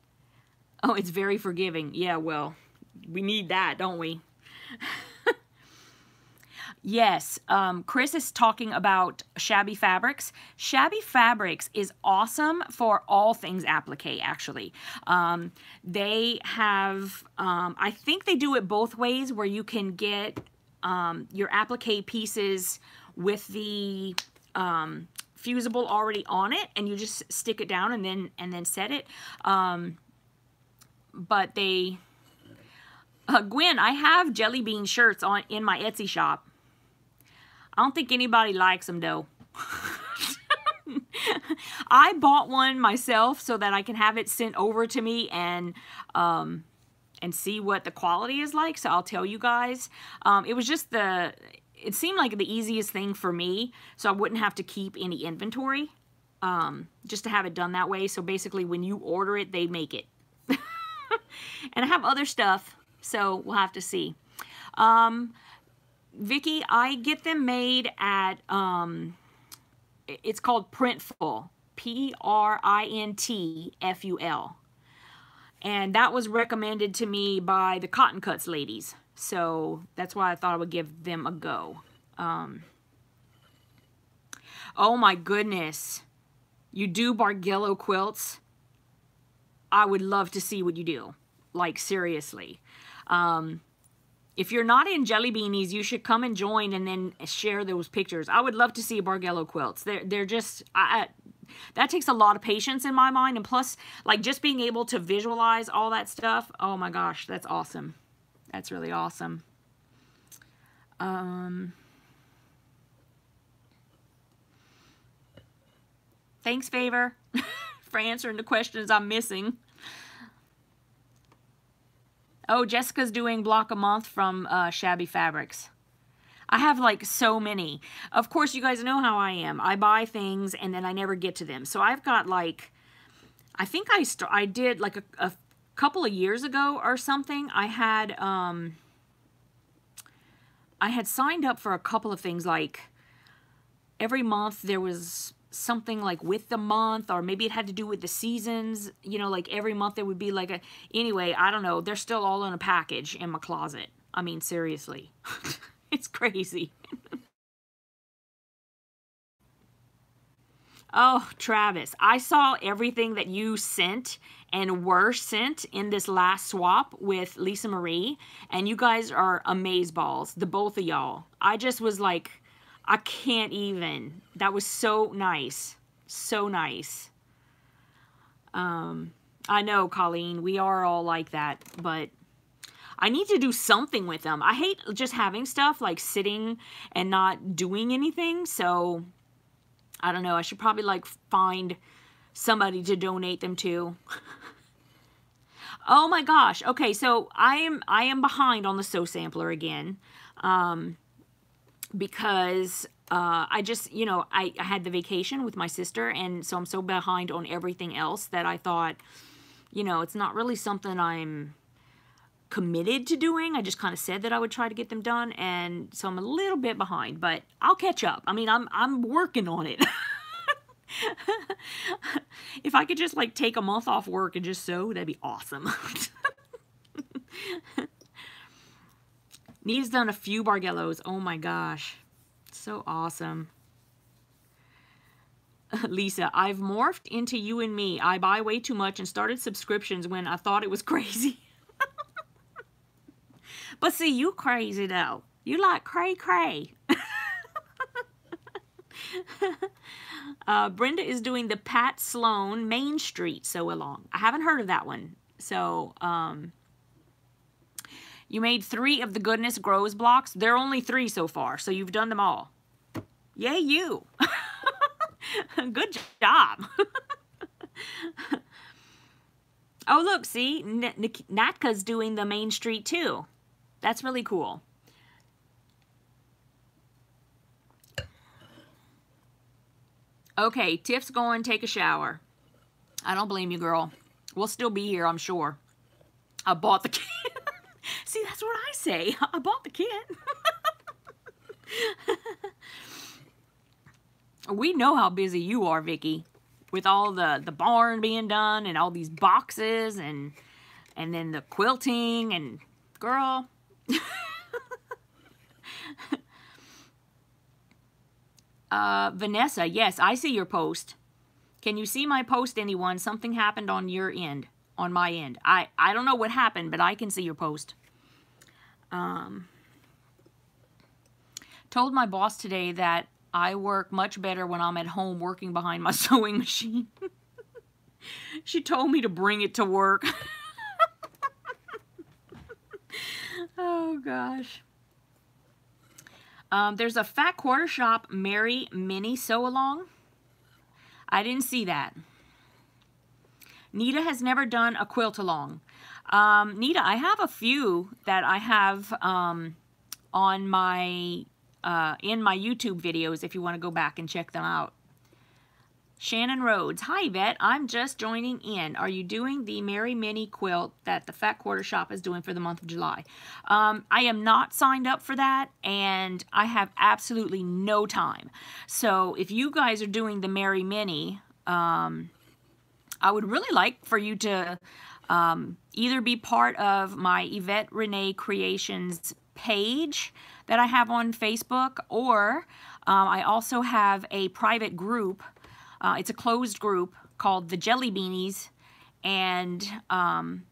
oh, it's very forgiving. Yeah, well, we need that, don't we? Yes, um, Chris is talking about Shabby Fabrics. Shabby Fabrics is awesome for all things applique, actually. Um, they have, um, I think they do it both ways where you can get um, your applique pieces with the um, fusible already on it and you just stick it down and then and then set it. Um, but they, uh, Gwen, I have jelly bean shirts on in my Etsy shop. I don't think anybody likes them though. I bought one myself so that I can have it sent over to me and um, and see what the quality is like. So I'll tell you guys. Um, it was just the, it seemed like the easiest thing for me so I wouldn't have to keep any inventory um, just to have it done that way. So basically when you order it, they make it. and I have other stuff, so we'll have to see. Um, Vicky, I get them made at, um, it's called Printful. P-R-I-N-T-F-U-L. And that was recommended to me by the Cotton Cuts ladies. So that's why I thought I would give them a go. Um, oh my goodness. You do Bargello quilts? I would love to see what you do. Like, seriously. Um, if you're not in Jelly Beanies, you should come and join and then share those pictures. I would love to see Bargello quilts. They're, they're just, I, that takes a lot of patience in my mind. And plus, like just being able to visualize all that stuff. Oh my gosh, that's awesome. That's really awesome. Um, thanks, Favor, for answering the questions I'm missing. Oh, Jessica's doing block a month from uh, Shabby Fabrics. I have like so many. Of course, you guys know how I am. I buy things and then I never get to them. So I've got like, I think I I did like a, a couple of years ago or something. I had um, I had signed up for a couple of things like every month there was something like with the month or maybe it had to do with the seasons you know like every month there would be like a anyway i don't know they're still all in a package in my closet. I mean seriously. It's crazy. Oh travis i saw everything that you sent and were sent in this last swap with lisa marie and you guys are amaze balls the both of y'all. I just was like I can't even. That was so nice. So nice. Um, I know, Colleen, we are all like that, but I need to do something with them. I hate just having stuff like sitting and not doing anything. So I don't know. I should probably like find somebody to donate them to. oh my gosh. Okay, so I am I am behind on the Sew Sampler again. Um, because uh, I just, you know, I, I had the vacation with my sister, and so I'm so behind on everything else that I thought, you know, it's not really something I'm committed to doing. I just kind of said that I would try to get them done, and so I'm a little bit behind, but I'll catch up. I mean, I'm I'm working on it. if I could just like take a month off work and just sew, that'd be awesome. Needs done a few Bargellos. Oh my gosh. So awesome. Lisa, I've morphed into you and me. I buy way too much and started subscriptions when I thought it was crazy. but see, you crazy though. You like cray cray. uh, Brenda is doing the Pat Sloan Main Street sew along. I haven't heard of that one. So, um, you made three of the Goodness Grows blocks. There are only three so far, so you've done them all. Yay, you. Good job. oh, look, see? Natka's doing the Main Street, too. That's really cool. Okay, Tiff's going take a shower. I don't blame you, girl. We'll still be here, I'm sure. I bought the that's what I say. I bought the kit. we know how busy you are, Vicki, with all the, the barn being done and all these boxes and and then the quilting and girl. Uh, Vanessa, yes, I see your post. Can you see my post, anyone? Something happened on your end, on my end. I, I don't know what happened, but I can see your post. Um, told my boss today that I work much better when I'm at home working behind my sewing machine. she told me to bring it to work. oh, gosh. Um, there's a Fat Quarter Shop Mary Mini Sew Along. I didn't see that. Nita has never done a quilt along. Um, Nita, I have a few that I have um, on my uh, in my YouTube videos if you want to go back and check them out. Shannon Rhodes. Hi, Yvette. I'm just joining in. Are you doing the Mary Mini quilt that the Fat Quarter Shop is doing for the month of July? Um, I am not signed up for that, and I have absolutely no time. So if you guys are doing the Mary Mini, um, I would really like for you to um, either be part of my Yvette Rene Creations page that I have on Facebook, or um, I also have a private group uh, it's a closed group called the Jelly Beanies, and um,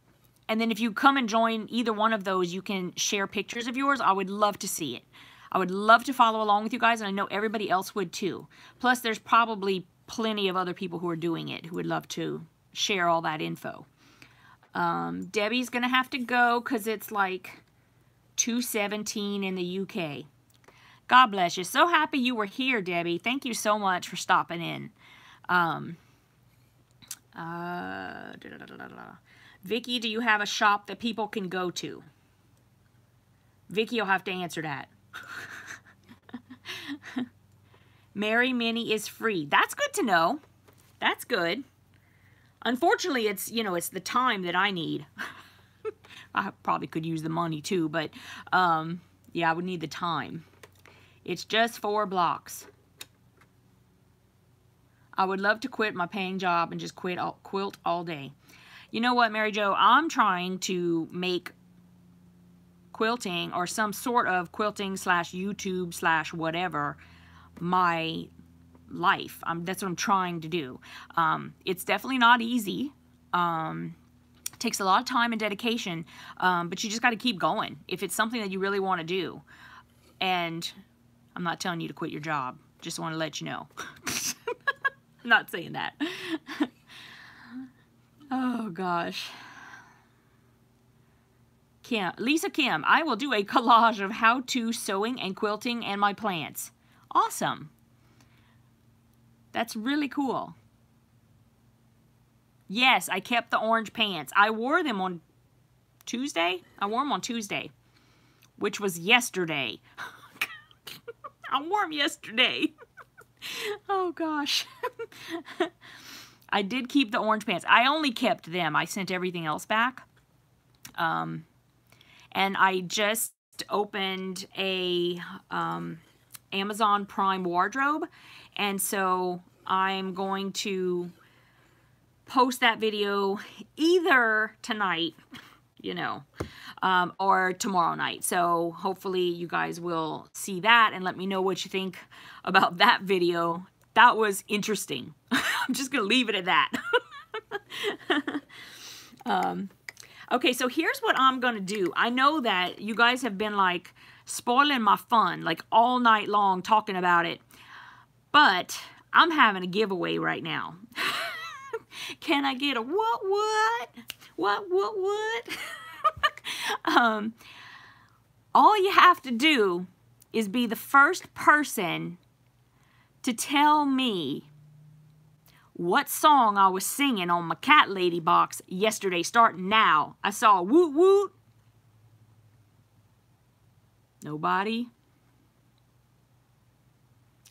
and then if you come and join either one of those, you can share pictures of yours. I would love to see it. I would love to follow along with you guys, and I know everybody else would too. Plus, there's probably plenty of other people who are doing it who would love to share all that info. Um, Debbie's going to have to go because it's like 217 in the UK. God bless you. So happy you were here, Debbie. Thank you so much for stopping in. Um, uh, da, da, da, Vicki, do you have a shop that people can go to? Vicky you'll have to answer that. Mary Mini is free. That's good to know. That's good. Unfortunately, it's, you know, it's the time that I need. I probably could use the money too, but um, yeah, I would need the time. It's just four blocks. I would love to quit my paying job and just quit all, quilt all day. You know what, Mary Jo? I'm trying to make quilting or some sort of quilting slash YouTube slash whatever my life. Um, that's what I'm trying to do. Um, it's definitely not easy. Um, takes a lot of time and dedication, um, but you just got to keep going if it's something that you really want to do. And I'm not telling you to quit your job. Just want to let you know. not saying that. oh gosh. Kim, Lisa Kim, I will do a collage of how-to sewing and quilting and my plants. Awesome. That's really cool. Yes, I kept the orange pants. I wore them on Tuesday. I wore them on Tuesday, which was yesterday. I wore them yesterday. oh gosh. I did keep the orange pants. I only kept them. I sent everything else back. Um, and I just opened a um, Amazon Prime wardrobe. And so I'm going to post that video either tonight, you know, um, or tomorrow night. So hopefully you guys will see that and let me know what you think about that video. That was interesting. I'm just going to leave it at that. um, okay, so here's what I'm going to do. I know that you guys have been like spoiling my fun like all night long talking about it. But I'm having a giveaway right now. Can I get a what, what? What, what, what? um, all you have to do is be the first person to tell me what song I was singing on my cat lady box yesterday starting now. I saw a woot woot. Nobody.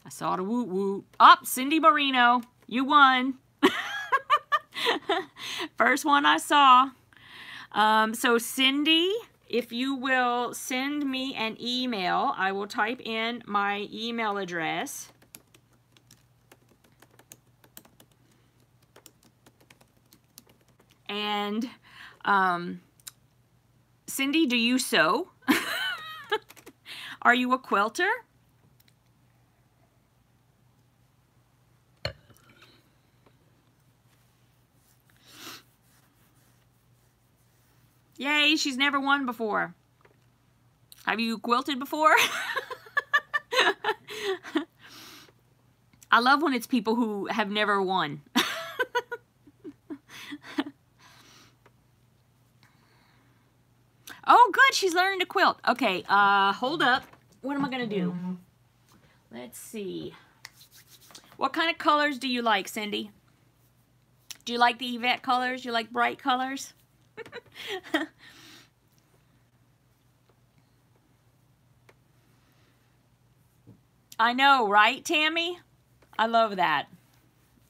I saw the woot woot. Up, oh, Cindy Marino. You won. First one I saw. Um, so Cindy, if you will send me an email, I will type in my email address. And um, Cindy, do you sew? Are you a quilter? Yay, she's never won before. Have you quilted before? I love when it's people who have never won. oh, good. She's learning to quilt. Okay, uh, hold up. What am I going to do? Let's see. What kind of colors do you like, Cindy? Do you like the Yvette colors? You like bright colors? I know, right, Tammy? I love that.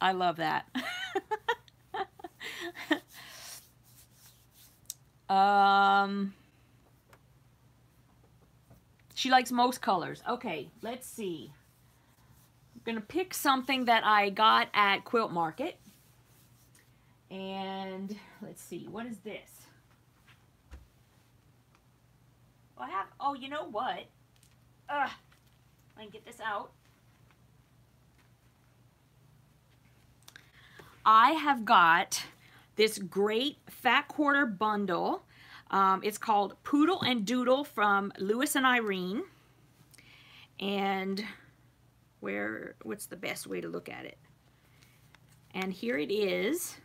I love that. um, she likes most colors. Okay, let's see. I'm going to pick something that I got at Quilt Market. And let's see, what is this? Well, I have, oh, you know what? Ugh, I can get this out. I have got this great fat quarter bundle. Um, it's called Poodle and Doodle from Lewis and Irene. And where, what's the best way to look at it? And here it is.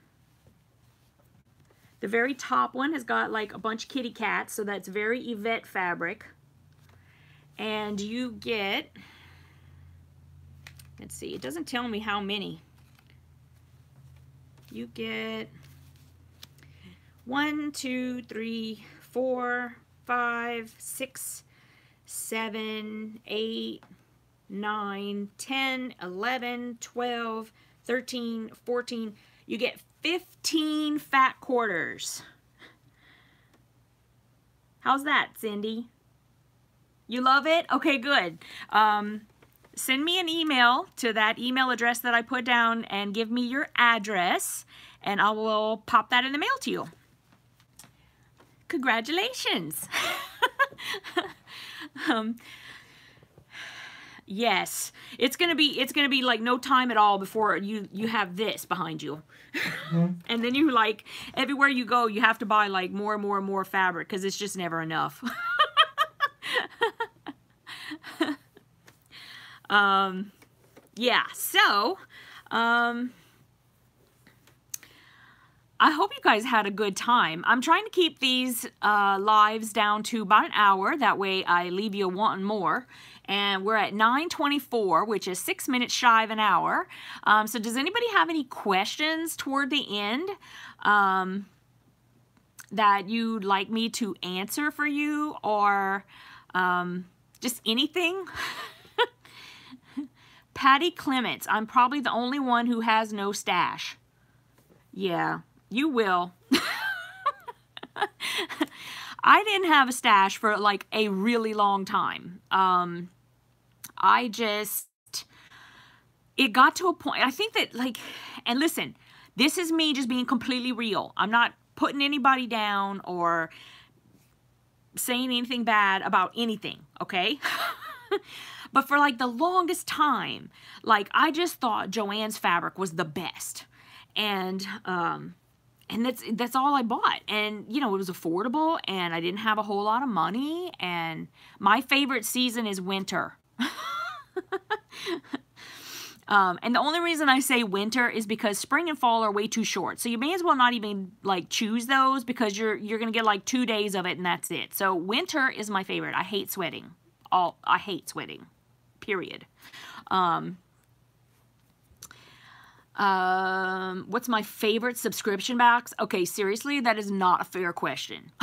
The very top one has got like a bunch of kitty cats, so that's very Yvette fabric. And you get, let's see, it doesn't tell me how many. You get one, two, three, four, five, six, seven, eight, nine, ten, eleven, twelve, thirteen, fourteen. You get 15 fat quarters. How's that, Cindy? You love it? Okay, good. Um, send me an email to that email address that I put down and give me your address and I will pop that in the mail to you. Congratulations. um, Yes, it's gonna be it's gonna be like no time at all before you you have this behind you, mm-hmm. and then you like everywhere you go you have to buy like more and more and more fabric because it's just never enough. um, yeah, so um, I hope you guys had a good time. I'm trying to keep these uh, lives down to about an hour. That way I leave you wanting more. And we're at 9.24, which is six minutes shy of an hour. Um, so does anybody have any questions toward the end um, that you'd like me to answer for you or um, just anything? Patty Clements. I'm probably the only one who has no stash. Yeah, you will. I didn't have a stash for like a really long time. Um, I just, it got to a point, I think that like, and listen, this is me just being completely real. I'm not putting anybody down or saying anything bad about anything, okay? but for like the longest time, like I just thought Joann's fabric was the best. And um and that's that's all I bought. And you know, it was affordable and I didn't have a whole lot of money and my favorite season is winter. Um, and the only reason I say winter is because spring and fall are way too short. So you may as well not even like choose those because you're you're gonna get like two days of it and that's it. So winter is my favorite. I hate sweating. All I hate sweating. Period. Um, um, what's my favorite subscription box? Okay, seriously, that is not a fair question.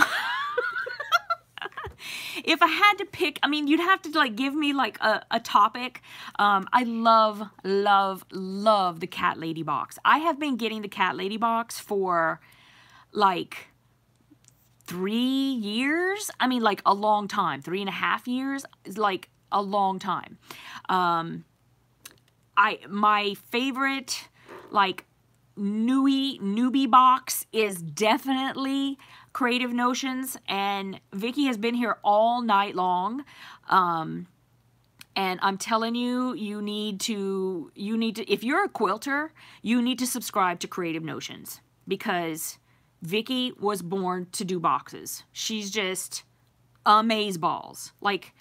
if I had to pick, I mean, you'd have to like give me like a, a topic. Um, I love, love, love the Cat Lady box. I have been getting the Cat Lady box for like three years. I mean, like a long time. Three and a half years is like a long time. Um, I my favorite like newy newbie box is definitely creative notions and Vicki has been here all night long. Um, and I'm telling you you need to you need to if you're a quilter you need to subscribe to creative notions because Vicki was born to do boxes. She's just amaze balls like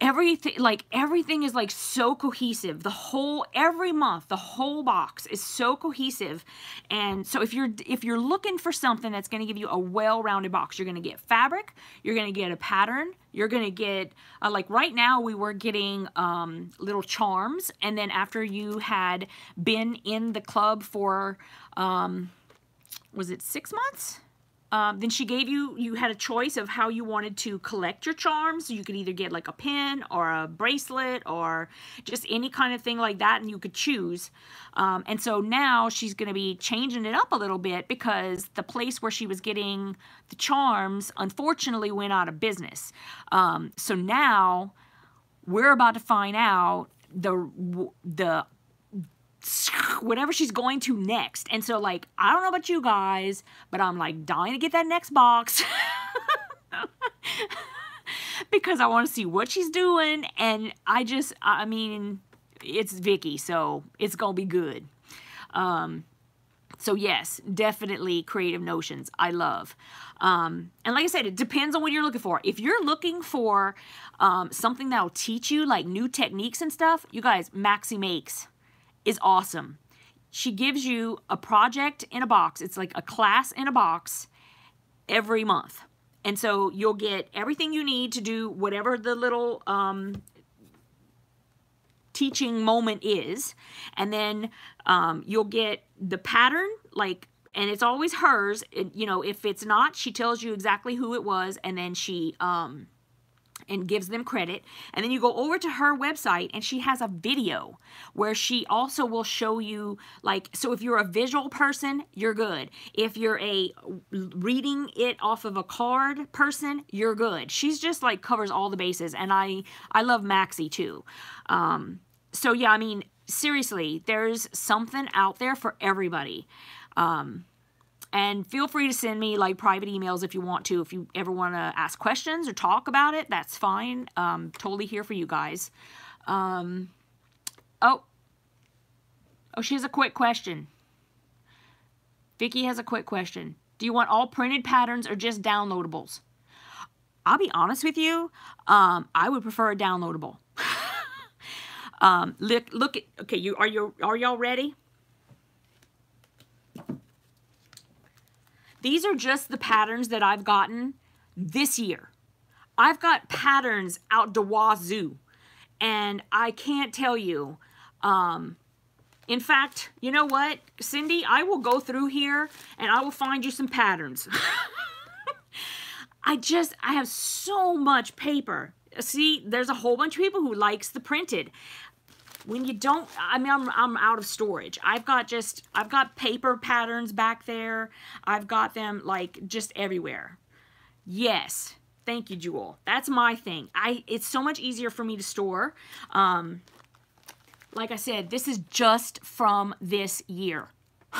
everything like everything is like so cohesive. The whole every month the whole box is so cohesive. And so if you're if you're looking for something that's going to give you a well-rounded box you're going to get fabric you're going to get a pattern you're going to get uh, like right now we were getting um, little charms and then after you had been in the club for um, was it six months um, then she gave you, you had a choice of how you wanted to collect your charms. You could either get like a pin or a bracelet or just any kind of thing like that and you could choose. Um, and so now she's going to be changing it up a little bit because the place where she was getting the charms unfortunately went out of business. Um, so now we're about to find out the the whatever she's going to next. And so, like, I don't know about you guys, but I'm like dying to get that next box. because I want to see what she's doing. And I just, I mean, it's Vicky, so it's going to be good. Um, so yes, definitely creative notions. I love. Um, and like I said, it depends on what you're looking for. If you're looking for um, something that'll teach you like new techniques and stuff, you guys, Maxi Makes is awesome. She gives you a project in a box. It's like a class in a box every month. And so you'll get everything you need to do whatever the little um, teaching moment is. And then um, you'll get the pattern, like, and it's always hers. It, you know, if it's not, she tells you exactly who it was. And then she, um, and gives them credit. And then you go over to her website and she has a video where she also will show you like, so if you're a visual person, you're good. If you're a reading it off of a card person, you're good. She's just like covers all the bases. And I, I love Maxi too. Um, so yeah, I mean, seriously, there's something out there for everybody. Um, and feel free to send me like private emails if you want to. If you ever want to ask questions or talk about it, that's fine. Um, totally here for you guys. Um, oh. Oh, she has a quick question. Vicki has a quick question. Do you want all printed patterns or just downloadables? I'll be honest with you. Um, I would prefer a downloadable. um, look, look at, okay, you, are you, are y'all ready? These are just the patterns that I've gotten this year. I've got patterns out the wazoo. And I can't tell you. Um, in fact, you know what, Cindy? I will go through here and I will find you some patterns. I just, I have so much paper. See, there's a whole bunch of people who likes the printed. When you don't, I mean, I'm, I'm out of storage. I've got just, I've got paper patterns back there. I've got them like just everywhere. Yes, thank you, Jewel. That's my thing. I, it's so much easier for me to store. Um, like I said, this is just from this year.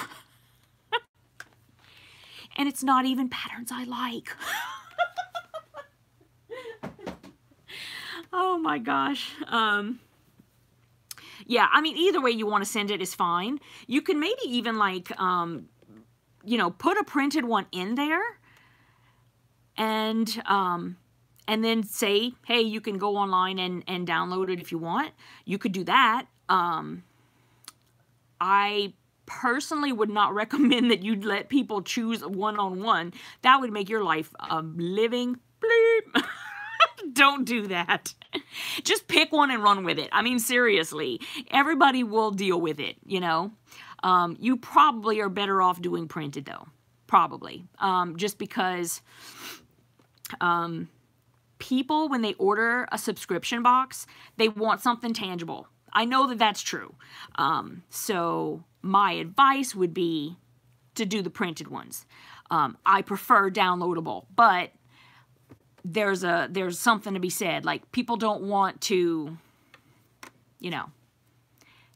and it's not even patterns I like. oh my gosh. Um, yeah, I mean, either way you want to send it is fine. You can maybe even like, um, you know, put a printed one in there and, um, and then say, hey, you can go online and, and download it if you want. You could do that. Um, I personally would not recommend that you let people choose one-on-one. -on -one. That would make your life a living bleep. Don't do that. Just pick one and run with it. I mean, seriously, everybody will deal with it, you know. Um, you probably are better off doing printed, though. Probably. Um, just because um, people, when they order a subscription box, they want something tangible. I know that that's true. Um, so my advice would be to do the printed ones. Um, I prefer downloadable, but there's a there's something to be said. Like people don't want to, you know,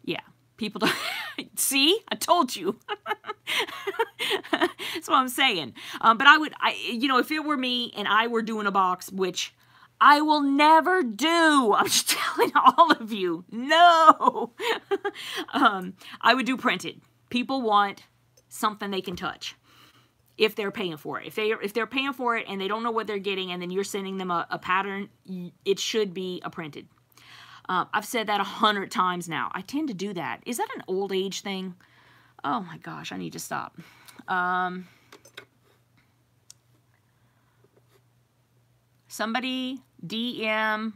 yeah, people don't. See, I told you. That's what I'm saying. Um, but I would, I you know, if it were me and I were doing a box, which I will never do. I'm just telling all of you, no. um, I would do printed. People want something they can touch if they're paying for it. If they if they're paying for it and they don't know what they're getting, and then you're sending them a, a pattern, it should be a printed. Uh, I've said that a hundred times now. I tend to do that. Is that an old age thing? Oh my gosh, I need to stop. Um, somebody DM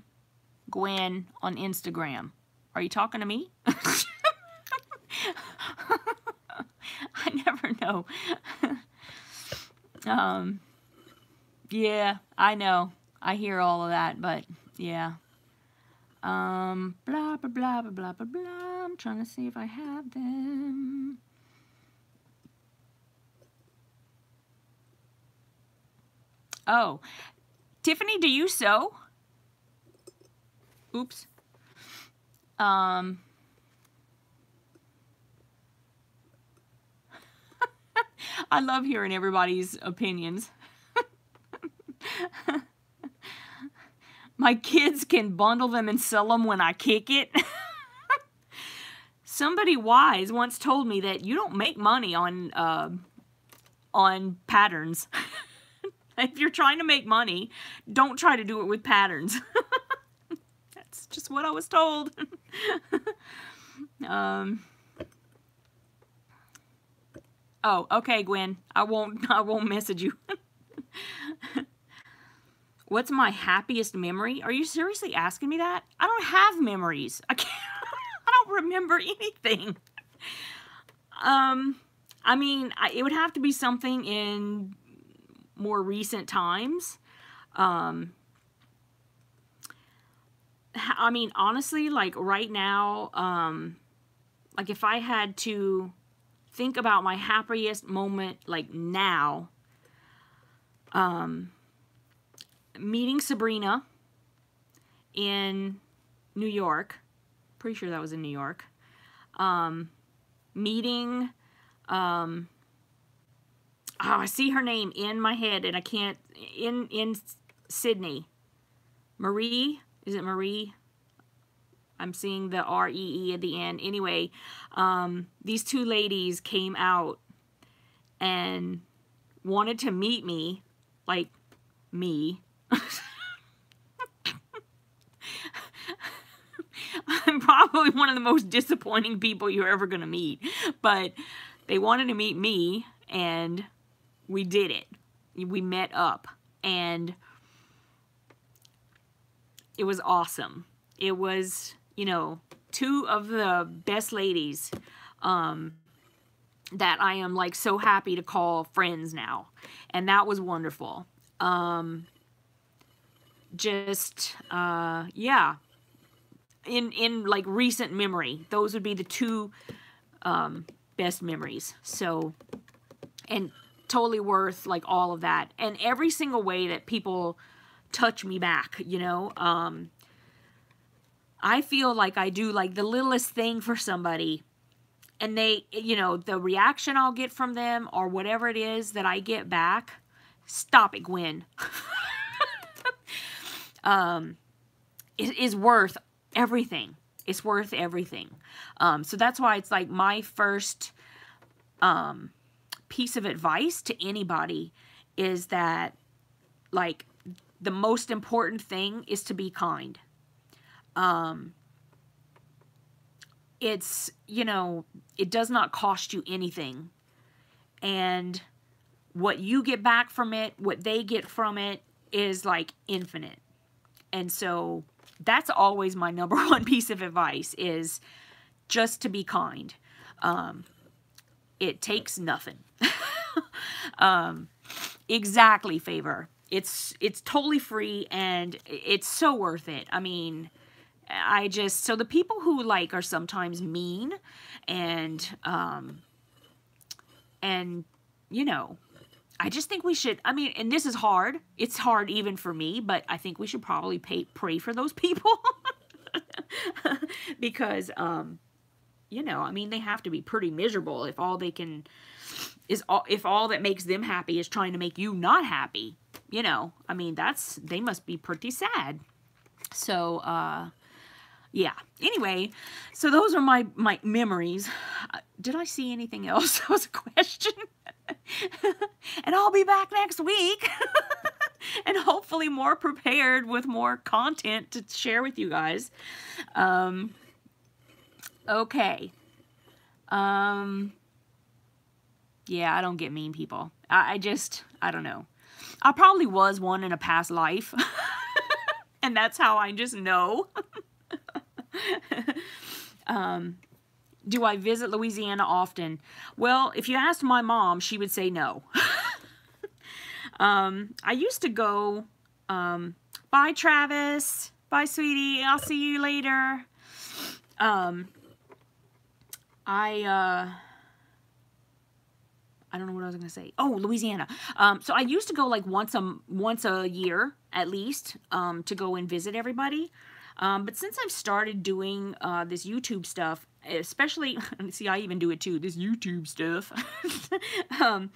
Gwen on Instagram. Are you talking to me? I never know. um, yeah, I know. I hear all of that, but yeah. Um, blah, blah, blah, blah, blah, blah, blah. I'm trying to see if I have them. Oh, Tiffany, do you sew? Oops. Um, I love hearing everybody's opinions. My kids can bundle them and sell them when I kick it. Somebody wise once told me that you don't make money on uh, on patterns. if you're trying to make money, don't try to do it with patterns. That's just what I was told. um, oh, okay, Gwen. I won't. I won't message you. What's my happiest memory? Are you seriously asking me that? I don't have memories. I can't. I don't remember anything. Um, I mean, I, it would have to be something in more recent times. Um, I mean, honestly, like right now, um, like if I had to think about my happiest moment, like now, um, meeting Sabrina in New York, pretty sure that was in New York, um, meeting, um, oh, I see her name in my head and I can't, in, in Sydney. Marie, is it Marie? I'm seeing the R-E-E -E at the end. Anyway, um, these two ladies came out and wanted to meet me, like me. I'm probably one of the most disappointing people you're ever going to meet. But they wanted to meet me and we did it. We met up and it was awesome. It was, you know, two of the best ladies um, that I am like so happy to call friends now. And that was wonderful. Um, just, uh, yeah, in, in like recent memory, those would be the two um, best memories. So, and totally worth like all of that. And every single way that people touch me back, you know, um, I feel like I do like the littlest thing for somebody and they, you know, the reaction I'll get from them or whatever it is that I get back, stop it, Gwen. um, it is worth everything. It's worth everything. Um, so that's why it's like my first um, piece of advice to anybody is that like the most important thing is to be kind. Um, it's, you know, it does not cost you anything. And what you get back from it, what they get from it is like infinite. And so that's always my number one piece of advice is just to be kind. Um, it takes nothing. um, exactly, favor. It's it's totally free and it's so worth it. I mean, I just so the people who like are sometimes mean and um and you know I just think we should I mean and this is hard. It's hard even for me but I think we should probably pay pray for those people. Because um you know I mean they have to be pretty miserable if all they can is all if all that makes them happy is trying to make you not happy you know? I mean that's they must be pretty sad. So uh yeah. Anyway, so those are my, my memories. Uh, did I see anything else? That was a question. and I'll be back next week. and hopefully more prepared with more content to share with you guys. Um, okay. Um, yeah, I don't get mean people. I, I just, I don't know. I probably was one in a past life. and that's how I just know. um, do I visit Louisiana often? Well, if you asked my mom, she would say no. um, I used to go, um, bye Travis, bye sweetie, I'll see you later. Um, I, uh, I don't know what I was going to say. Oh, Louisiana. Um, so I used to go like once a, once a year at least um, to go and visit everybody. Um, but since I've started doing uh, this YouTube stuff, especially, see, I even do it too, this YouTube stuff. um,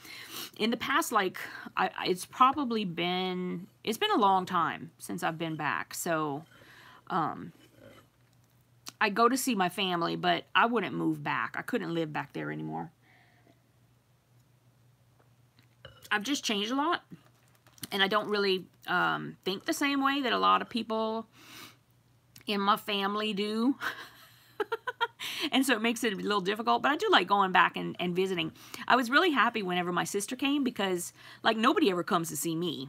in the past, like, I, it's probably been, it's been a long time since I've been back. So, um, I go to see my family, but I wouldn't move back. I couldn't live back there anymore. I've just changed a lot. And I don't really um, think the same way that a lot of people in my family do. and so it makes it a little difficult, but I do like going back and, and visiting. I was really happy whenever my sister came because, like, nobody ever comes to see me.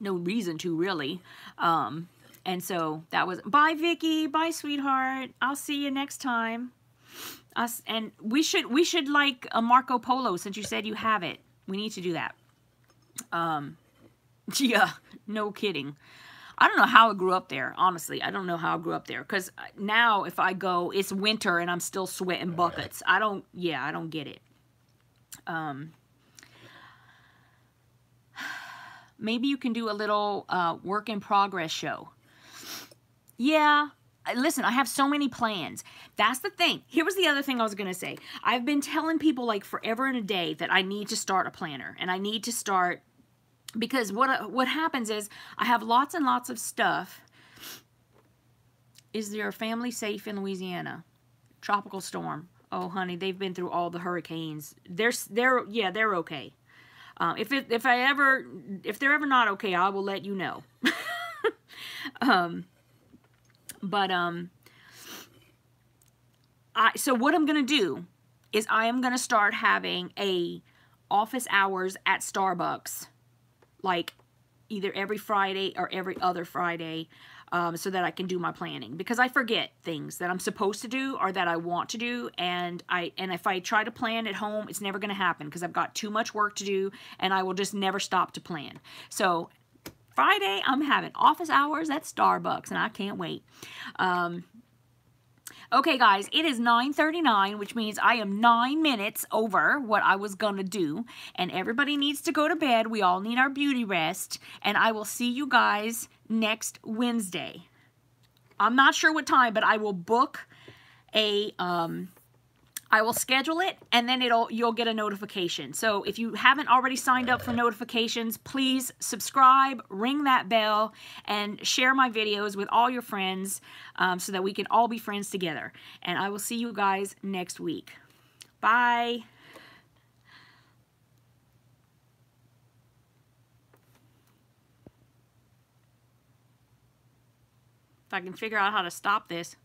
No reason to, really. Um, and so that was, bye, Vicky. Bye, sweetheart. I'll see you next time. Us And we should, we should like a Marco Polo since you said you have it. We need to do that. Um, yeah, no kidding. I don't know how I grew up there, honestly. I don't know how I grew up there. Because now if I go, it's winter and I'm still sweating buckets. I don't, yeah, I don't get it. Um, maybe you can do a little uh, work in progress show. Yeah, listen, I have so many plans. That's the thing. Here was the other thing I was going to say. I've been telling people like forever and a day that I need to start a planner and I need to start because what what happens is I have lots and lots of stuff. Is your family safe in Louisiana? Tropical storm. Oh, honey, they've been through all the hurricanes. They're they're yeah, they're okay. Uh, if it, if I ever if they're ever not okay, I will let you know. um, but um, I so what I'm gonna do is I am gonna start having a office hours at Starbucks, like either every Friday or every other Friday um, so that I can do my planning because I forget things that I'm supposed to do or that I want to do and I and if I try to plan at home it's never going to happen because I've got too much work to do and I will just never stop to plan. So Friday I'm having office hours at Starbucks and I can't wait. Um, Okay, guys, it is 9.39, which means I am nine minutes over what I was going to do. And everybody needs to go to bed. We all need our beauty rest. And I will see you guys next Wednesday. I'm not sure what time, but I will book a um, I will schedule it and then it'll you'll get a notification. So if you haven't already signed up for notifications, please subscribe, ring that bell, and share my videos with all your friends um, so that we can all be friends together. And I will see you guys next week. Bye. If I can figure out how to stop this.